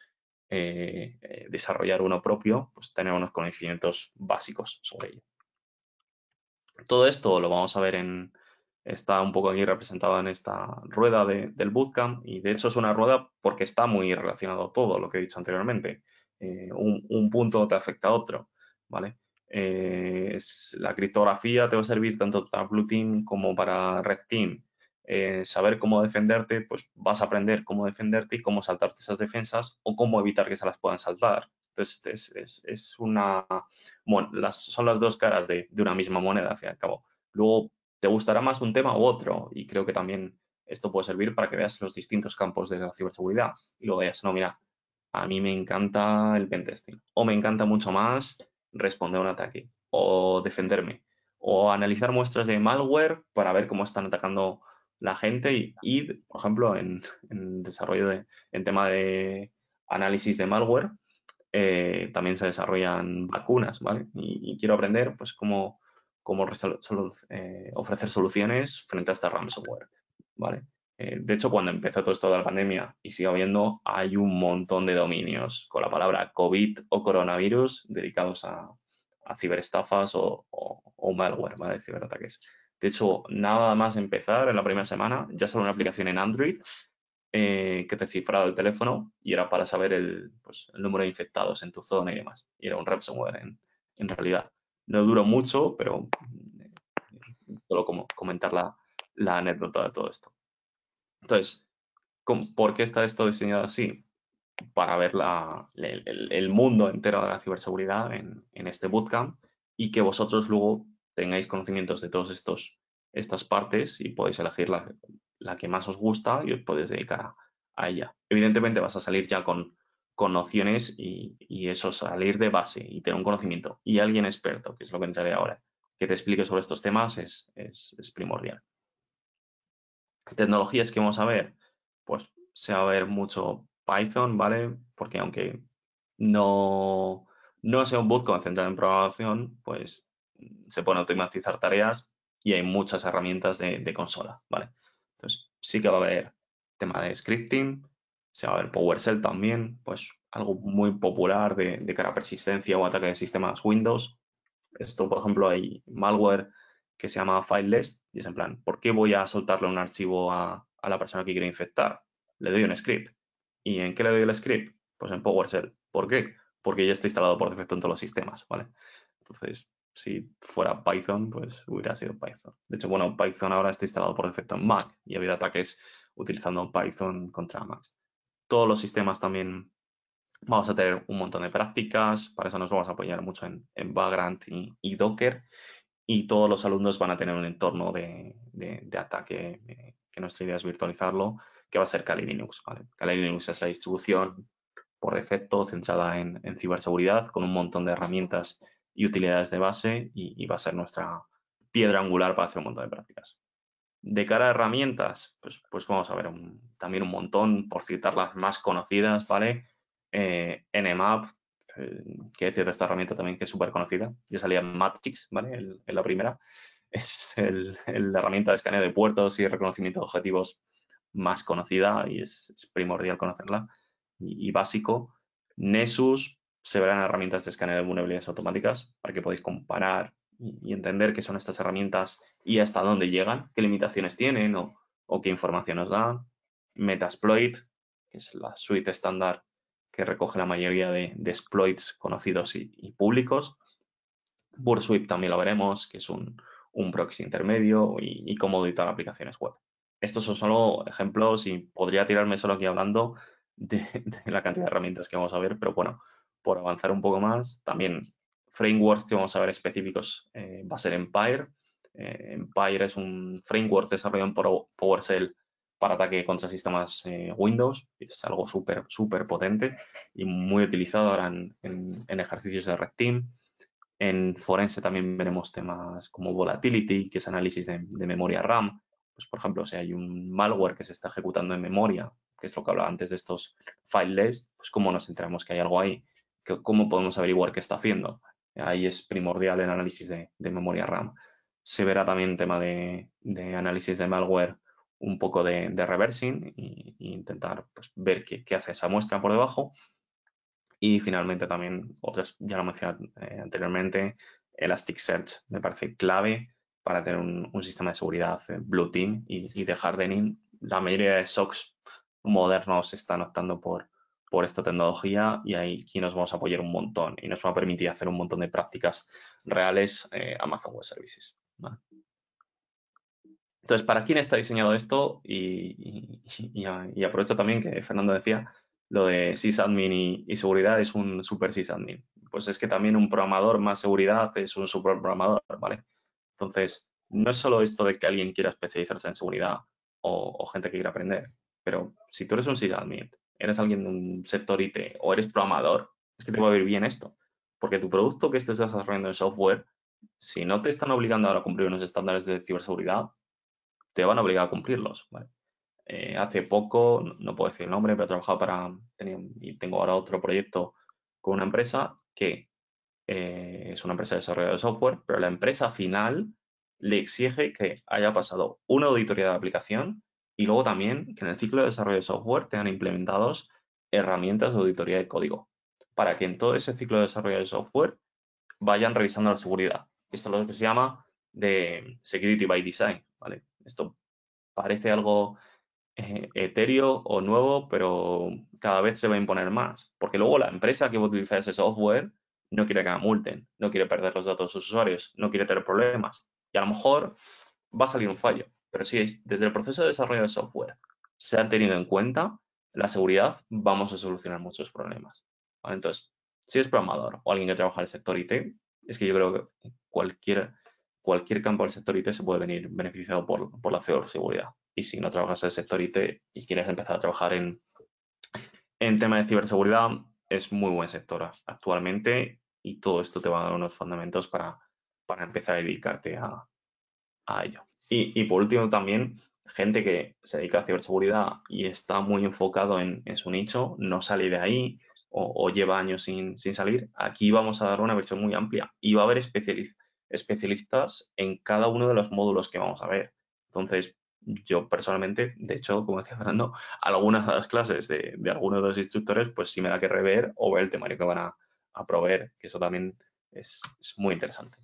eh, eh, desarrollar uno propio, pues tener unos conocimientos básicos sobre ello. Todo esto lo vamos a ver en, está un poco aquí representado en esta rueda del bootcamp y de hecho es una rueda porque está muy relacionado todo lo que he dicho anteriormente. Eh, un, punto te afecta a otro, ¿vale? Eh, la criptografía te va a servir tanto para Blue Team como para Red Team. Eh, saber cómo defenderte, pues vas a aprender cómo defenderte y cómo saltarte esas defensas o cómo evitar que se las puedan saltar. Entonces, es, una, bueno, las, son las dos caras de, de, una misma moneda, al fin y al cabo. Luego, te gustará más un tema u otro y creo que también esto puede servir para que veas los distintos campos de la ciberseguridad y luego digas, no, mira, a mí me encanta el pentesting o me encanta mucho más responder a un ataque o defenderme o analizar muestras de malware para ver cómo están atacando la gente y, por ejemplo, (laughs) en, desarrollo de, en tema de análisis de malware, eh, también se desarrollan vacunas, ¿vale? Y, quiero aprender, pues, cómo, cómo eh, ofrecer soluciones frente a esta ransomware, ¿vale? Eh, de hecho, cuando empezó todo esto de la pandemia y sigue habiendo, hay un montón de dominios con la palabra COVID o coronavirus dedicados a, ciberestafas o, malware, ¿vale? Ciberataques. De hecho, nada más empezar en la primera semana, ya salió una aplicación en Android eh, que te cifraba el teléfono y era para saber el, pues, el, número de infectados en tu zona y demás. Y era un ransomware en, en realidad. No duró mucho, pero eh, solo como comentar la, anécdota de todo esto. Entonces, ¿por qué está esto diseñado así? Para ver el, mundo entero de la ciberseguridad en, este bootcamp y que vosotros luego tengáis conocimientos de todas estas partes y podéis elegir la, que más os gusta y os podéis dedicar a, ella. Evidentemente vas a salir ya con, con nociones y, eso, salir de base y tener un conocimiento y alguien experto, que es lo que entraré ahora, que te explique sobre estos temas es, primordial. Tecnologías que vamos a ver, pues se va a ver mucho Python, ¿vale? Porque aunque no, no sea un bootcamp centrado en programación, pues se pueden automatizar tareas y hay muchas herramientas de, consola, ¿vale? Entonces sí que va a haber tema de scripting, se va a ver PowerShell también, pues algo muy popular de, cara a persistencia o ataque de sistemas Windows. Esto, por ejemplo, hay malware que se llama Fileless y es en plan, ¿por qué voy a soltarle un archivo a, la persona que quiere infectar? Le doy un script. ¿Y en qué le doy el script? Pues en PowerShell. ¿Por qué? Porque ya está instalado por defecto en todos los sistemas, ¿vale? Entonces, si fuera Python, pues hubiera sido Python. De hecho, bueno, Python ahora está instalado por defecto en Mac y ha habido ataques utilizando Python contra Mac todos los sistemas también vamos a tener un montón de prácticas, para eso nos vamos a apoyar mucho en, Vagrant y, Docker, y todos los alumnos van a tener un entorno de, ataque, que nuestra idea es virtualizarlo, que va a ser Kali Linux. Kali Linux es la distribución por defecto centrada en, ciberseguridad, con un montón de herramientas y utilidades de base, y va a ser nuestra piedra angular para hacer un montón de prácticas. De cara a herramientas, pues, pues vamos a ver también un montón, por citar las más conocidas, ¿vale? Eh, Nmap, eh, que decir de esta herramienta también que es súper conocida. Ya salía Matrix, ¿vale? en la primera. (laughs) Es la herramienta de escaneo de puertos y reconocimiento de objetivos más conocida y es, primordial conocerla y, y, básico. Nessus se verán herramientas de escaneo de vulnerabilidades automáticas para que podáis comparar y, entender qué son estas herramientas y hasta dónde llegan, qué limitaciones tienen o, qué información nos dan. Metasploit, que es la suite estándar que recoge la mayoría de, exploits conocidos y, públicos. Burswip también lo veremos, que es un, proxy intermedio y, cómo editar aplicaciones web. Estos son solo ejemplos y podría tirarme solo aquí hablando de, la cantidad de herramientas que vamos a ver, pero bueno, por avanzar un poco más, también frameworks que vamos a ver específicos eh, va a ser Empire. Eh, Empire es un framework desarrollado por PowerShell para ataque contra sistemas eh, Windows. Es algo súper, súper potente y muy utilizado ahora en, ejercicios de Red Team. En Forense también veremos temas como Volatility, que es análisis de, memoria RAM. Pues, por ejemplo, si hay un malware que se está ejecutando en memoria, que es lo que hablaba antes de estos fileless, pues cómo nos enteramos que hay algo ahí, cómo podemos averiguar qué está haciendo. Ahí es primordial el análisis de, memoria RAM. Se verá también tema de, análisis de malware, un poco de, reversing e, intentar pues, ver qué, hace esa muestra por debajo. Y finalmente también, otras, ya lo mencioné eh, anteriormente, Elasticsearch me parece clave para tener un, sistema de seguridad eh, Blue Team y, de hardening. La mayoría de SOCs modernos están optando por, por esta tecnología y aquí nos vamos a apoyar un montón y nos va a permitir hacer un montón de prácticas reales eh, Amazon Web Services. Entonces, ¿para quién está diseñado esto? Y, aprovecho también que Fernando decía lo de sysadmin y, y, seguridad es un super sysadmin. Pues es que también un programador más seguridad es un super programador, ¿vale? Entonces, no es solo esto de que alguien quiera especializarse en seguridad o, gente que quiera aprender, pero si tú eres un sysadmin, eres alguien de un sector IT o eres programador, es que te va a ir bien esto. Porque tu producto que estés desarrollando en software, si no te están obligando ahora a cumplir unos estándares de ciberseguridad, te van a obligar a cumplirlos. Eh, hace poco, no, puedo decir el nombre, pero he trabajado para, y tengo ahora otro proyecto con una empresa que eh, es una empresa de desarrollo de software, pero la empresa final le exige que haya pasado una auditoría de aplicación y luego también que en el ciclo de desarrollo de software tengan implementados herramientas de auditoría de código para que en todo ese ciclo de desarrollo de software vayan revisando la seguridad. Esto es lo que se llama de Security by Design. ¿vale? Esto parece algo eh, etéreo o nuevo, pero cada vez se va a imponer más, porque luego la empresa que va a utilizar ese software no quiere que la multen, no quiere perder los datos de sus usuarios, no quiere tener problemas. Y a lo mejor va a salir un fallo. Pero si desde el proceso de desarrollo de software se ha tenido en cuenta la seguridad, vamos a solucionar muchos problemas. Entonces, si es programador o alguien que trabaja en el sector IT, es que yo creo que cualquier, cualquier campo del sector IT se puede venir beneficiado por, por la seguridad. Y si no trabajas en el sector IT y quieres empezar a trabajar en, en tema de ciberseguridad, es muy buen sector actualmente y todo esto te va a dar unos fundamentos para, para empezar a dedicarte a, a ello. Y, y, por último también, gente que se dedica a ciberseguridad y está muy enfocado en, en su nicho, no sale de ahí o, lleva años sin, sin, salir, aquí vamos a dar una versión muy amplia y va a haber especialistas en cada uno de los módulos que vamos a ver. Entonces, yo personalmente, de hecho, como decía Fernando, algunas de las clases de, de, algunos de los instructores, pues sí me da que rever o ver el temario que van a, a proveer, que eso también es, es muy interesante.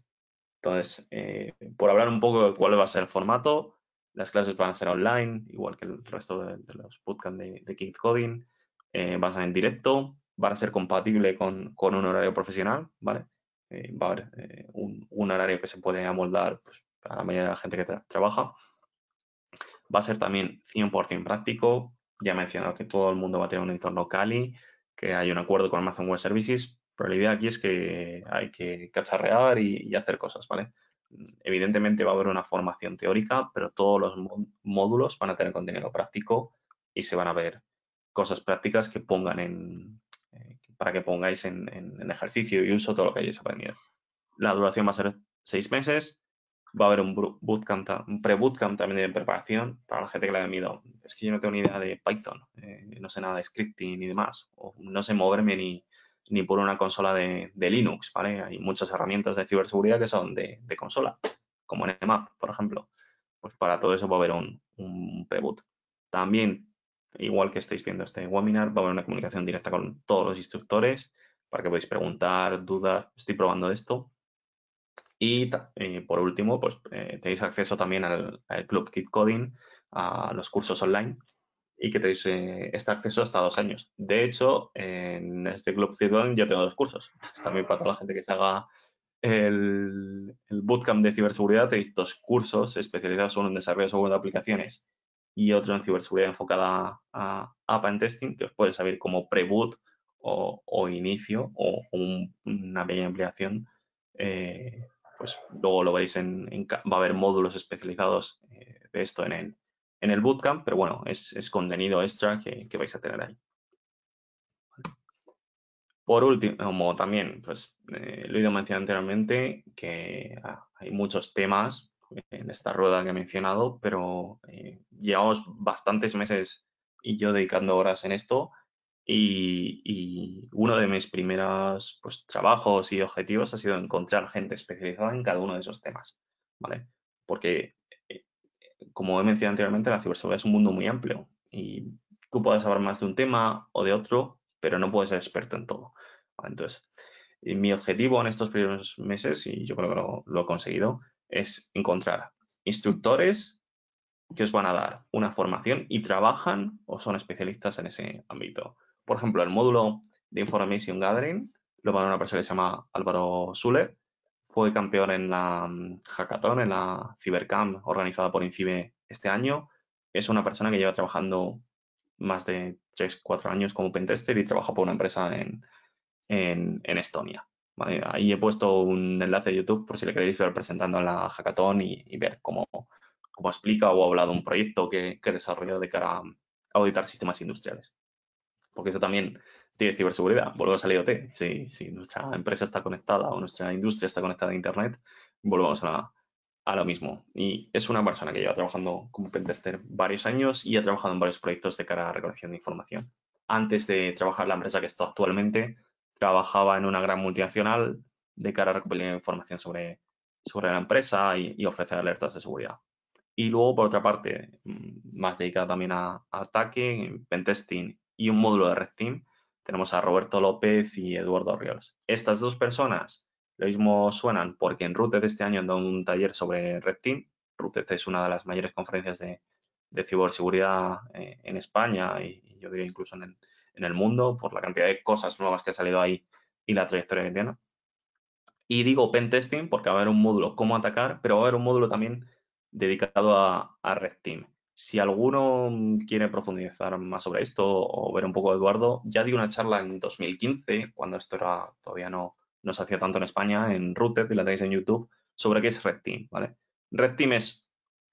Entonces, eh, por hablar un poco de cuál va a ser el formato, las clases van a ser online, igual que el resto de, los bootcamps de, de Coding, eh, van a ser en directo, van a ser compatibles con, un horario profesional, ¿vale? Eh, va a haber eh, un, horario que se puede amoldar pues, para la mayoría de la gente que tra trabaja Va a ser también 100% práctico. Ya he mencionado que todo el mundo va a tener un entorno Kali, que hay un acuerdo con Amazon Web Services, pero la idea aquí es que hay que cacharrear y, hacer cosas, ¿vale? Evidentemente va a haber una formación teórica, pero todos los módulos van a tener contenido práctico y se van a ver cosas prácticas que pongan en, eh, para que pongáis en, ejercicio y uso todo lo que hayáis aprendido. La duración va a ser seis meses va a haber un bootcamp, un pre-bootcamp también de preparación para la gente que le da miedo. Es que yo no tengo ni idea de Python, eh, no sé nada de scripting ni demás, o no sé moverme ni, ni por una consola de, Linux, ¿vale? Hay muchas herramientas de ciberseguridad que son de, consola, como Nmap, por ejemplo. Pues para todo eso va a haber un, un pre-boot. También, igual que estáis viendo este webinar, va a haber una comunicación directa con todos los instructores para que podáis preguntar, dudas. Estoy probando esto y eh, por último, pues eh, tenéis acceso también al, Club Kit Coding, a los cursos online y que tenéis eh, este acceso hasta dos años. De hecho, en este Club Coding yo tengo dos cursos. También para toda la gente que se haga el, bootcamp de ciberseguridad, tenéis dos cursos especializados, uno en desarrollo de software de aplicaciones y otro en ciberseguridad enfocada a App and Testing, que os puede servir como pre-boot o, inicio o una pequeña ampliación pues luego lo veréis en, va a haber módulos especializados eh, de esto en el, en el bootcamp, pero bueno, es, contenido extra que, vais a tener ahí. Por último, también, pues eh, lo he ido mencionando anteriormente, que ah, hay muchos temas en esta rueda que he mencionado, pero eh, llevamos bastantes meses y yo dedicando horas en esto y, uno de mis primeros pues, trabajos y objetivos ha sido encontrar gente especializada en cada uno de esos temas, ¿vale? Porque, como he mencionado anteriormente, la ciberseguridad es un mundo muy amplio y tú puedes saber más de un tema o de otro, pero no puedes ser experto en todo. Entonces, mi objetivo en estos primeros meses, y yo creo que lo, he conseguido, es encontrar instructores que os van a dar una formación y trabajan o son especialistas en ese ámbito. Por ejemplo, el módulo de Information Gathering lo va a dar una persona que se llama Álvaro Suler, fue campeón en la mm, hackathon, en la Cybercamp organizada por INCIBE este año. Es una persona que lleva trabajando más de 3, 4 años como pentester y trabaja por una empresa en, Estonia. ahí he puesto un enlace de YouTube por si le queréis ver presentando en la hackathon y, ver cómo, cómo, explica o ha hablado un proyecto que, que desarrolló de cara a auditar sistemas industriales. Porque eso también de ciberseguridad. Volvemos al IoT. Si, si nuestra empresa está conectada o nuestra industria está conectada a Internet, volvemos a, a lo mismo. Y es una persona que lleva trabajando como pentester varios años y ha trabajado en varios proyectos de cara a recolección de información. Antes de trabajar la empresa que está actualmente, trabajaba en una gran multinacional de cara a recopilar información sobre, sobre la empresa y, ofrecer alertas de seguridad. Y luego, por otra parte, mm, más dedicada también a, a ataque, pentesting y un módulo de Red Team, tenemos a Roberto López y Eduardo Riols. Estas dos personas lo mismo suenan porque en Rooted este año han dado un taller sobre Red Team. Rooted es una de las mayores conferencias de, ciberseguridad eh, en España y, yo diría incluso en el, mundo por la cantidad de cosas nuevas que han salido ahí y la trayectoria que tiene. Y digo pentesting porque va a haber un módulo cómo atacar, pero va a haber un módulo también dedicado a Red Team. Si alguno quiere profundizar más sobre esto o ver un poco de Eduardo, ya di una charla en 2015, cuando esto era, todavía no, no se hacía tanto en España, en Rooted, y la tenéis en YouTube, sobre qué es Red Team, ¿vale? Red Team es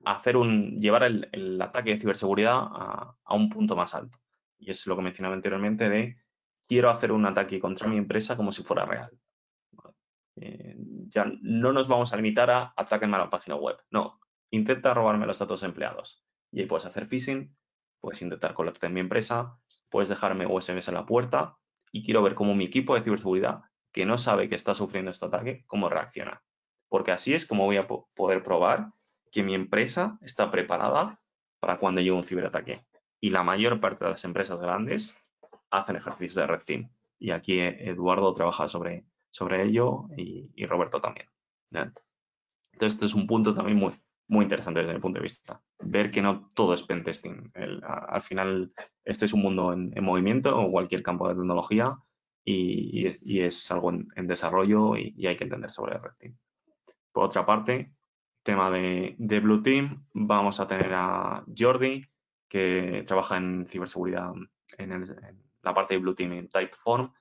hacer un, llevar el, ataque de ciberseguridad a, un punto más alto. Y es lo que mencionaba anteriormente de quiero hacer un ataque contra mi empresa como si fuera real. Eh, ya no nos vamos a limitar a ataquenme a la página web. No, intenta robarme los datos empleados. Y ahí puedes hacer phishing, puedes intentar en mi empresa, puedes dejarme USBs en la puerta y quiero ver cómo mi equipo de ciberseguridad, que no sabe que está sufriendo este ataque, cómo reacciona. Porque así es como voy a poder probar que mi empresa está preparada para cuando llegue un ciberataque. Y la mayor parte de las empresas grandes hacen ejercicios de Red Team. Y aquí Eduardo trabaja sobre, sobre ello y, Roberto también. Entonces, este es un punto también muy, muy interesante desde mi punto de vista. Ver que no todo es pentesting. al final, este es un mundo en, movimiento o cualquier campo de tecnología y, es algo en, desarrollo y, hay que entender sobre el Red Team. Por otra parte, tema de, Blue Team, vamos a tener a Jordi, que trabaja en ciberseguridad en, la parte de Blue Team en Typeform.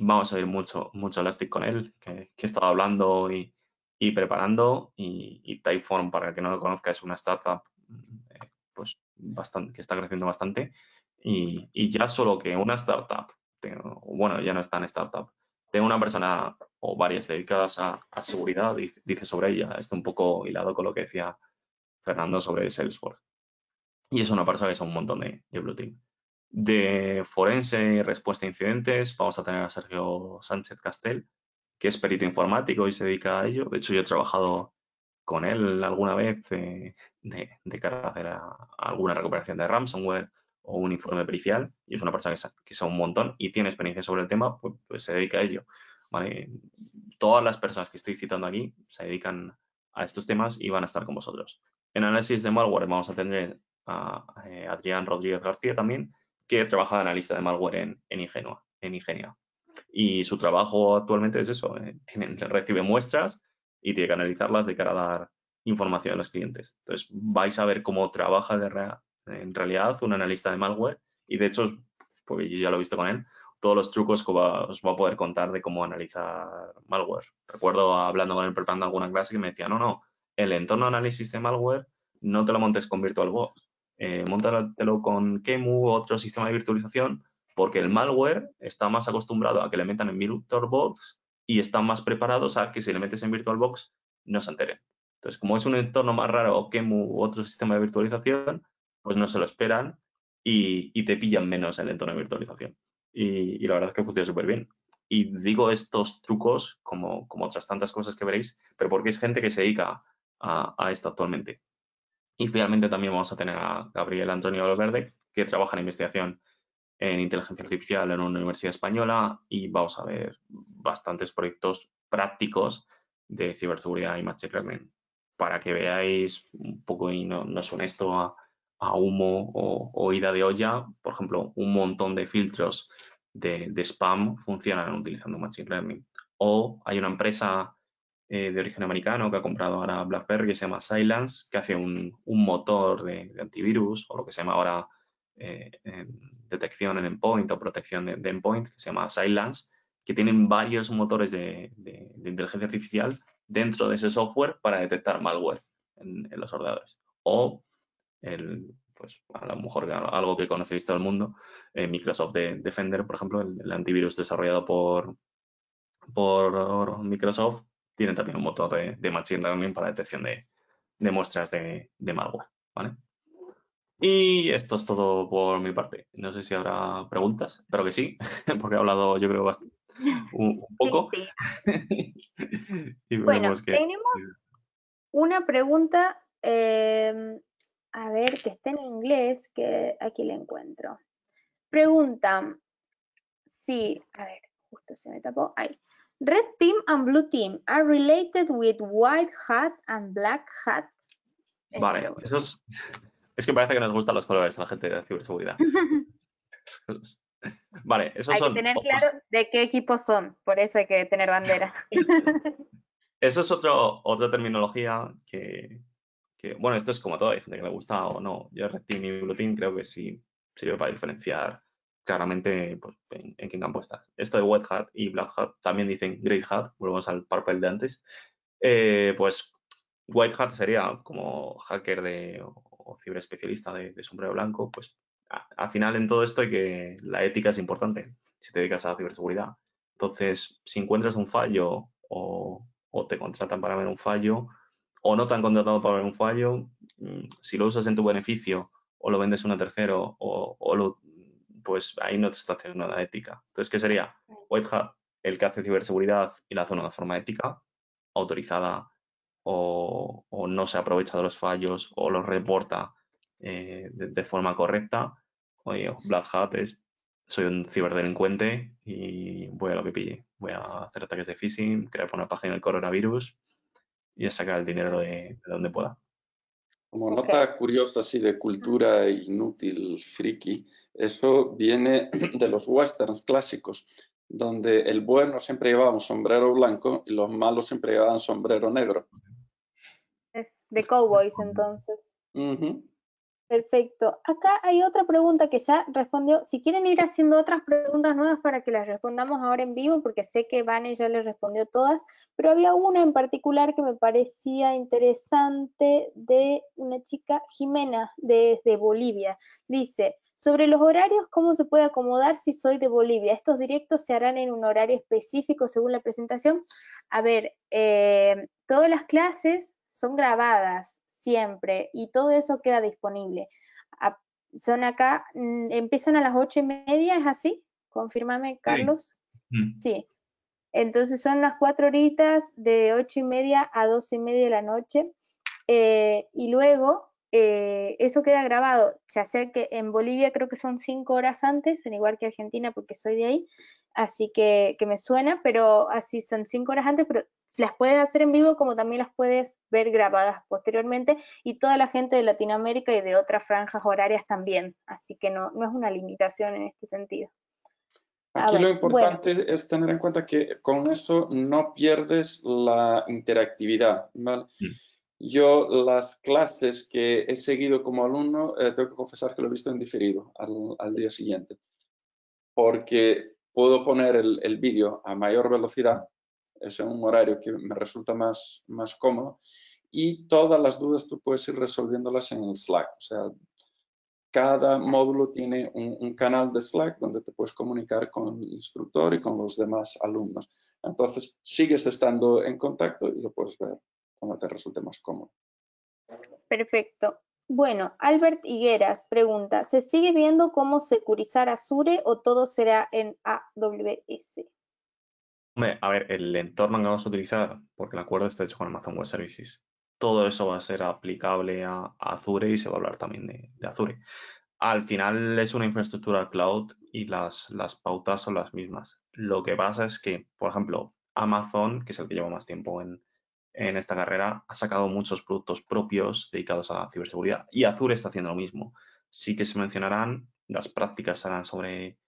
Vamos a ver mucho, mucho Elastic con él, que, que he estado hablando y, y preparando. Y, Typeform, para el que no lo conozca, es una startup eh, pues bastante, que está creciendo bastante. Y, ya solo que una startup, bueno, ya no es tan startup, tengo una persona o varias dedicadas a, seguridad, dice, sobre ella. Está un poco hilado con lo que decía Fernando sobre Salesforce. Y es una persona que es un montón de, de Blue Team. De forense y respuesta a incidentes, vamos a tener a Sergio Sánchez Castel, que es perito informático y se dedica a ello. De hecho, yo he trabajado con él alguna vez eh, de, cara a hacer alguna recuperación de ransomware o un informe pericial y es una persona que, sabe, un montón y tiene experiencia sobre el tema, pues, pues se dedica a ello. Todas las personas que estoy citando aquí se dedican a estos temas y van a estar con vosotros. En análisis de malware vamos a tener a, eh, Adrián Rodríguez García también, que trabaja de analista de malware en, en, Ingenua, en Ingenia y su trabajo actualmente es eso, eh, recibe muestras y tiene que analizarlas de cara a dar información a los clientes. Entonces, vais a ver cómo trabaja en realidad un analista de malware y de hecho, porque yo ya lo he visto con él, todos los trucos que os va a poder contar de cómo analizar malware. Recuerdo hablando con él preparando alguna clase que me decía, no, no, el entorno de análisis de malware no te lo montes con VirtualBox, eh, montalo con Kemu, otro sistema de virtualización, porque el malware está más acostumbrado a que le metan en VirtualBox y están más preparados a que si le metes en VirtualBox no se enteren. Entonces, como es un entorno más raro que u otro sistema de virtualización, pues no se lo esperan y, te pillan menos el entorno de virtualización. Y, la verdad es que funciona súper bien. Y digo estos trucos como, como otras tantas cosas que veréis, pero porque es gente que se dedica a, a esto actualmente. Y finalmente también vamos a tener a Gabriel Antonio Valverde, que trabaja en investigación en inteligencia artificial en una universidad española y vamos a ver bastantes proyectos prácticos de ciberseguridad y machine learning. para que veáis un poco y no, no suene esto a, humo o, ida de olla, por ejemplo, un montón de filtros de, spam funcionan utilizando Machine Learning. O hay una empresa eh, de origen americano que ha comprado ahora BlackBerry que se llama Silence, que hace un, motor de, antivirus o lo que se llama ahora eh, detección en endpoint o protección de, endpoint, que se llama Silence, que tienen varios motores de, inteligencia artificial dentro de ese software para detectar malware en, los ordenadores. O el, pues a lo mejor algo que conocéis todo el mundo, eh, Microsoft Defender, por ejemplo, el, antivirus desarrollado por, por Microsoft, tiene también un motor de, Machine Learning para detección de, muestras de, malware. ¿vale? Y esto es todo por mi parte. No sé si habrá preguntas, pero que sí, (laughs) porque he hablado yo creo bastante, un, poco. (laughs) bueno, tenemos una pregunta, em, a ver, que está en inglés, que aquí la encuentro. Pregunta, sí, a ver, justo se me tapó, ahí. Red team and blue team are related with white hat and black hat. Vale, eso es, es que parece que nos gustan los colores a la gente de ciberseguridad. (laughs) vale, esos hay son. que tener claro de qué equipos son, por eso hay que tener bandera. (laughs) eso es otro, otra terminología que, bueno, esto es como todo, hay gente que le gusta o no. Yo Red Team y Blue Team creo que sí sirve para diferenciar claramente pues, en, qué campo estás. Esto de White Hat y Black Hat también dicen Great Hat, volvemos al purple de antes. Eh, pues White Hat sería como hacker de, o ciberespecialista de, de sombrero blanco, pues al final en todo esto hay que la ética es importante si te dedicas a la ciberseguridad. Entonces, si encuentras un fallo o, te contratan para ver un fallo o no te han contratado para ver un fallo, mm, si lo usas en tu beneficio o lo vendes a un tercero o, lo, pues ahí no te está haciendo nada ética. Entonces, ¿qué sería? White Hat, el que hace ciberseguridad y la hace de una forma ética, autorizada o, no se aprovecha de los fallos o los reporta eh, de, forma correcta. Oye, Black Hat es, soy un ciberdelincuente y voy a lo que pille. Voy a hacer ataques de phishing, crear una página del coronavirus y a sacar el dinero de, donde pueda. Como nota curiosa así de cultura inútil, friki, eso viene (clears throat) de los westerns clásicos, donde el bueno siempre llevaba un sombrero blanco y los malos siempre llevaban sombrero negro. De cowboys entonces. Perfecto. Acá hay otra pregunta que ya respondió. Si quieren ir haciendo otras preguntas nuevas para que las respondamos ahora en vivo, porque sé que Vane ya les respondió todas, pero había una en particular que me parecía interesante de una chica, Jimena, desde Bolivia. Dice, sobre los horarios, ¿cómo se puede acomodar si soy de Bolivia? ¿Estos directos se harán en un horario específico según la presentación? A ver, eh, todas las clases son grabadas siempre y todo eso queda disponible. son acá, mm, empiezan a las ocho y media, ¿es así? Confírmame, Carlos. Sí. Entonces son las cuatro horitas de ocho y media a doce y media de la noche. Eh, y luego eh, eso queda grabado, ya sé que en Bolivia creo que son cinco horas antes, en igual que Argentina porque soy de ahí, así que, me suena, pero así son cinco horas antes, pero las puedes hacer en vivo como también las puedes ver grabadas posteriormente y toda la gente de Latinoamérica y de otras franjas horarias también, así que no, no es una limitación en este sentido. Aquí lo importante es tener en cuenta que con eso no pierdes la interactividad, ¿vale? Mm. Yo las clases que he seguido como alumno, eh, tengo que confesar que lo he visto en diferido al, día siguiente, porque puedo poner el, vídeo a mayor velocidad, es un horario que me resulta más, más cómodo, y todas las dudas tú puedes ir resolviéndolas en el Slack. O sea, cada módulo tiene un, un, canal de Slack donde te puedes comunicar con el instructor y con los demás alumnos. Entonces, sigues estando en contacto y lo puedes ver como te resulte más cómodo. Perfecto. Bueno, Albert Higueras pregunta, ¿se sigue viendo cómo securizar Azure o todo será en AWS? Hombre, a ver, el entorno que vamos a utilizar, porque el acuerdo está hecho con Amazon Web Services, todo eso va a ser aplicable a, Azure y se va a hablar también de, Azure. Al final es una infraestructura cloud y las, las pautas son las mismas. Lo que pasa es que, por ejemplo, Amazon, que es el que lleva más tiempo en, en esta carrera ha sacado muchos productos propios dedicados a la ciberseguridad y Azure está haciendo lo mismo. Sí que se mencionarán, las prácticas serán sobre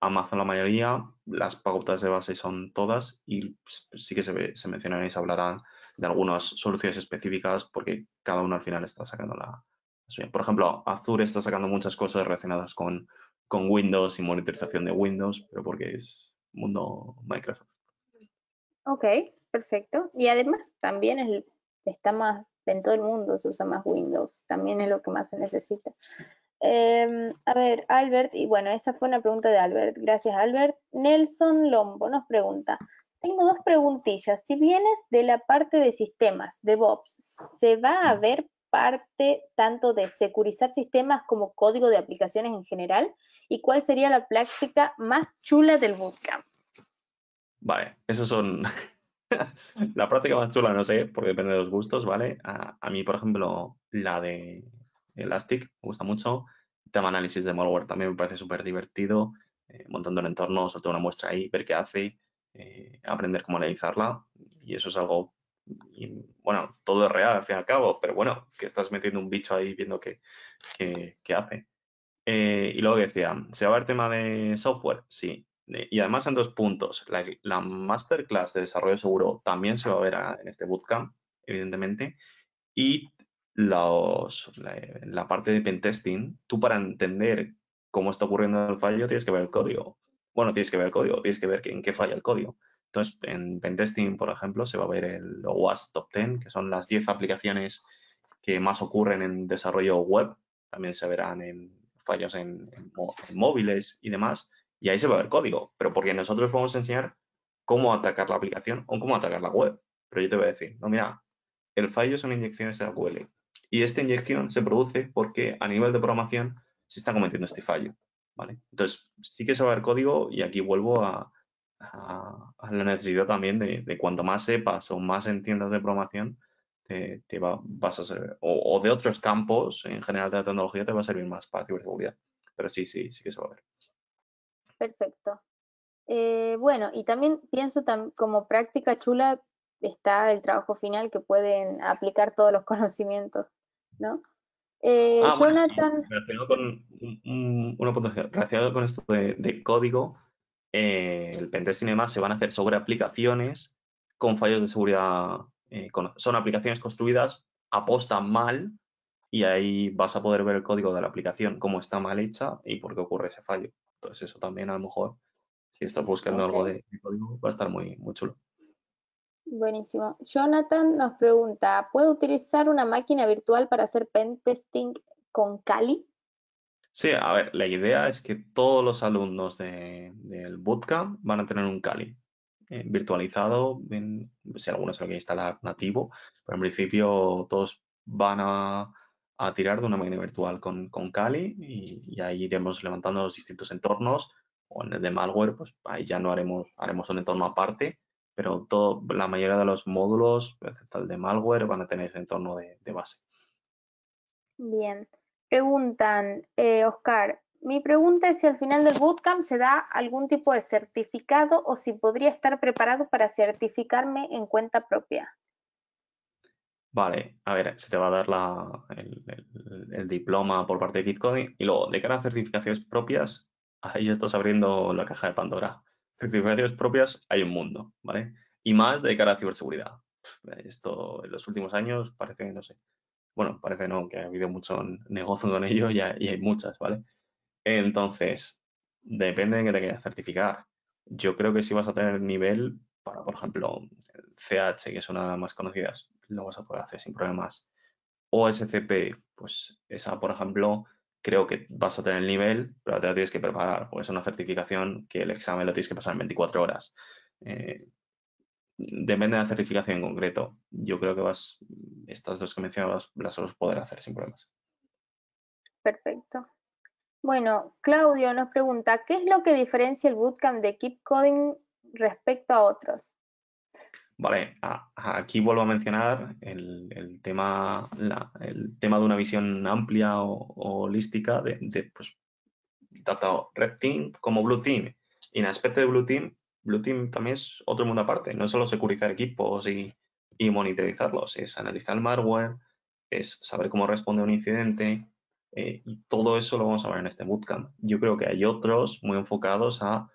Amazon la mayoría, las pautas de base son todas y sí que se, se mencionarán y se hablarán de algunas soluciones específicas porque cada uno al final está sacando la, suya. Por ejemplo, Azure está sacando muchas cosas relacionadas con, con Windows y monitorización de Windows, pero porque es mundo Microsoft. Ok, perfecto. Y además también está más, en todo el mundo se usa más Windows, también es lo que más se necesita. Em, a ver, Albert, y bueno, esa fue una pregunta de Albert. Gracias, Albert. Nelson Lombo nos pregunta, tengo dos preguntillas. Si vienes de la parte de sistemas, de DevOps, ¿se va a ver parte tanto de securizar sistemas como código de aplicaciones en general? ¿Y cuál sería la práctica más chula del bootcamp? Vale, esos son... (laughs) la práctica más chula no sé, porque depende de los gustos, ¿vale? A, mí, por ejemplo, la de Elastic me gusta mucho. El tema análisis de malware también me parece súper divertido. Eh, montando un entorno, soltar una muestra ahí, ver qué hace, eh, aprender cómo analizarla. Y eso es algo, bueno, todo es real al fin y al cabo, pero bueno, que estás metiendo un bicho ahí viendo qué, hace. Eh, y luego decía, ¿se va a ver tema de software? Sí. Y además en dos puntos. La, masterclass de desarrollo seguro también se va a ver en este bootcamp, evidentemente. Y los, la, parte de pentesting, tú para entender cómo está ocurriendo el fallo tienes que ver el código. Bueno, tienes que ver el código, tienes que ver en qué falla el código. Entonces, en pentesting, por ejemplo, se va a ver el OWASP Top 10, que son las 10 aplicaciones que más ocurren en desarrollo web. También se verán en fallos en, móviles y demás. Y ahí se va a ver código, pero porque nosotros vamos a enseñar cómo atacar la aplicación o cómo atacar la web. Pero yo te voy a decir, no, mira, el fallo es una inyección SQL. Y esta inyección se produce porque a nivel de programación se está cometiendo este fallo. ¿vale? Entonces, sí que se va a ver código y aquí vuelvo a, la necesidad también de, cuanto más sepas o más entiendas de programación, te, vas a ser, o, de otros campos en general de la tecnología, te va a servir más para ciberseguridad. Pero sí, sí, sí que se va a ver. Perfecto. Eh, bueno, y también pienso como práctica chula está el trabajo final que pueden aplicar todos los (laughs) conocimientos, ¿no? Eh, ah, Jonathan. relacionado con, relacionado con esto de, código, eh, el pentesting y demás se van a hacer sobre aplicaciones con fallos de seguridad. Eh, son aplicaciones construidas aposta mal y ahí vas a poder ver el código de la aplicación, cómo está mal hecha y por qué ocurre ese fallo. Entonces eso también a lo mejor, si estás buscando algo de, código, va a estar muy, muy chulo. Buenísimo. Jonathan nos pregunta, ¿puedo utilizar una máquina virtual para hacer pen testing con Kali? Sí, a ver, la idea es que todos los alumnos del bootcamp van a tener un Kali eh, virtualizado, si alguno se lo quiere instalar nativo, pero en principio todos van a, tirar de una máquina virtual con, con Kali y, ahí iremos levantando los distintos entornos o en el de malware, pues ahí ya no haremos, haremos un entorno aparte, pero la mayoría de los módulos, excepto el de malware, van a tener ese entorno de, base. Bien. Preguntan, eh, Oscar, mi pregunta es si al final del bootcamp se da algún tipo de certificado o si podría estar preparado para certificarme en cuenta propia. Vale, a ver, se te va a dar la, el, diploma por parte de KitCoding y luego, de cara a certificaciones propias, ahí ya estás abriendo la caja de Pandora. Certificaciones propias hay un mundo, ¿vale? Y más de cara a ciberseguridad. Esto en los últimos años parece, no sé, bueno, parece no, que ha habido mucho negocio con ello y hay, muchas, ¿vale? Entonces, depende de que te quieras certificar. Yo creo que si vas a tener nivel por ejemplo, CH, que es una de las más conocidas, lo vas a poder hacer sin problemas. O SCP, pues esa, por ejemplo, creo que vas a tener el nivel, pero te la tienes que preparar, o es una certificación que el examen lo tienes que pasar en 24 horas. Eh, depende de la certificación en concreto. Yo creo que vas, estas dos que mencionabas las vas a poder hacer sin problemas. Perfecto. Bueno, Claudio nos pregunta, ¿qué es lo que diferencia el bootcamp de Keep Coding respecto a otros? Vale, aquí vuelvo a mencionar el, tema, el tema de una visión amplia o, holística de, pues, tanto Red Team como Blue Team. Y en aspecto de Blue Team, Blue Team también es otro mundo aparte, no es solo securizar equipos y, y monitorizarlos. Es analizar el malware, es saber cómo responde a un incidente eh, y todo eso lo vamos a ver en este bootcamp. Yo creo que hay otros muy enfocados a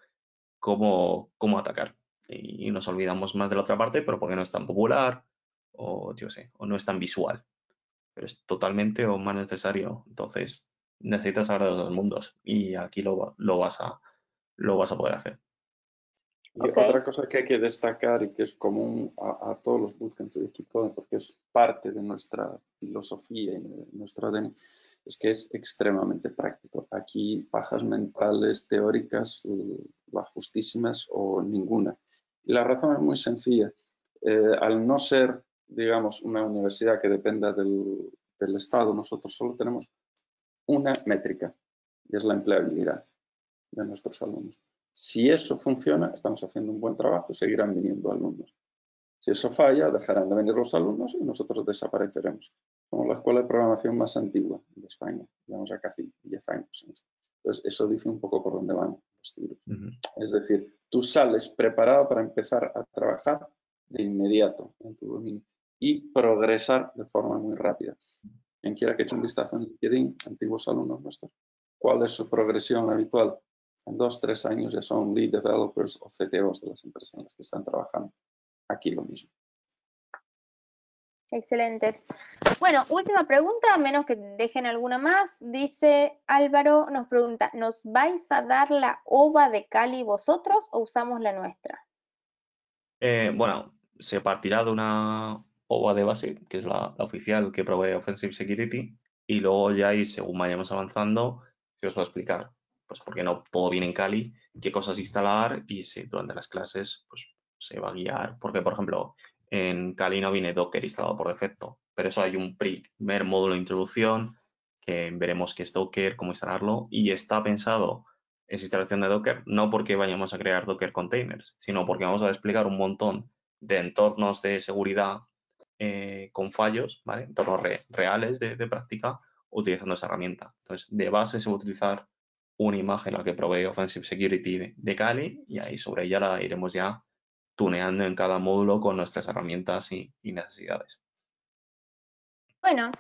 cómo, cómo atacar y nos olvidamos más de la otra parte, pero porque no es tan popular o yo sé, o no es tan visual. Pero es totalmente o más necesario. Entonces, necesitas saber de los dos mundos y aquí lo, lo, vas, a, lo vas a poder hacer. Y otra cosa que hay que destacar y que es común a, todos los bootcamps de equipo, porque es parte de nuestra filosofía y de nuestro ADN, es que es extremadamente práctico. Aquí pajas mentales teóricas, eh, las justísimas o ninguna. Y la razón es muy sencilla. Eh, al no ser, digamos, una universidad que dependa del, Estado, nosotros solo tenemos una métrica y es la empleabilidad de nuestros alumnos. Si eso funciona, estamos haciendo un buen trabajo y seguirán viniendo alumnos. Si eso falla, dejarán de venir los alumnos y nosotros desapareceremos. Somos la escuela de programación más antigua de España, llevamos casi 10 años. Entonces, eso dice un poco por dónde van Es decir, tú sales preparado para empezar a trabajar de inmediato en tu dominio y progresar de forma muy rápida. Quien quiera que eche un vistazo en LinkedIn, antiguos alumnos nuestros, ¿cuál es su progresión habitual? En dos, tres años ya son lead developers o CTOs de las empresas en las que están trabajando. Aquí lo mismo. Excelente. Bueno, última pregunta, a menos que dejen alguna más. Dice Álvaro, nos pregunta, ¿nos vais a dar la OVA de Cali vosotros o usamos la nuestra? Eh, bueno, se partirá de una OVA de base, que es la, oficial que provee Offensive Security, y luego ya y según vayamos avanzando, se os va a explicar, pues porque no todo viene en Cali, qué cosas instalar y si durante las clases pues se va a guiar, porque por ejemplo en Kali no viene Docker instalado por defecto, pero eso hay un primer módulo de introducción que veremos qué es Docker, cómo instalarlo y está pensado esa instalación de Docker no porque vayamos a crear Docker containers, sino porque vamos a desplegar un montón de entornos de seguridad eh, con fallos, ¿vale? entornos reales de, práctica utilizando esa herramienta. Entonces, de base se va a utilizar una imagen la que provee Offensive Security de, de Kali y ahí sobre ella la iremos ya tuneando en cada módulo con nuestras herramientas y, necesidades. Bueno,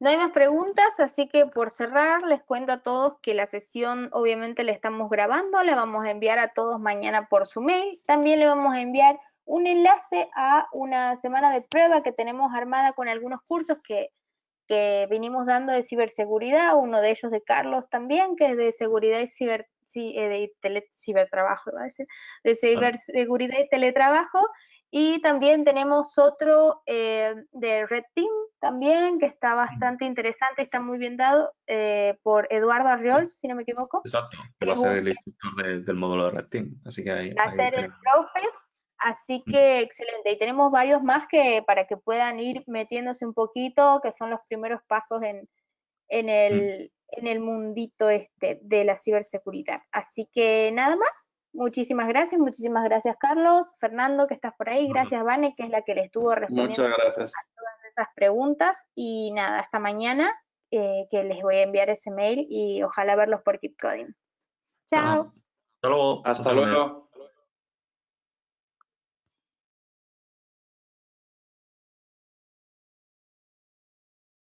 no hay más preguntas, así que por cerrar les cuento a todos que la sesión obviamente la estamos grabando, la vamos a enviar a todos mañana por su mail. También le vamos a enviar un enlace a una semana de prueba que tenemos armada con algunos cursos que, que vinimos dando de ciberseguridad, uno de ellos de Carlos también, que es de seguridad y ciber, de tele, cibertrabajo, a decir, de ciberseguridad y teletrabajo. Y también tenemos otro eh, de Red Team también, que está bastante interesante, está muy bien dado, eh, por Eduardo Arriols, si no me equivoco. Exacto, que va a ser el instructor del módulo de Red Team. Así que ahí, va a ser el profe, así que excelente. Y tenemos varios más que para que puedan ir metiéndose un poquito, que son los primeros pasos en, en el, en el mundito este de la ciberseguridad. Así que nada más. Muchísimas gracias, muchísimas gracias Carlos, Fernando que estás por ahí, gracias Vane que es la que le estuvo respondiendo a todas esas preguntas y nada, hasta mañana eh, que les voy a enviar ese mail y ojalá verlos por Keep Coding. Chao. Hasta luego. Hasta luego.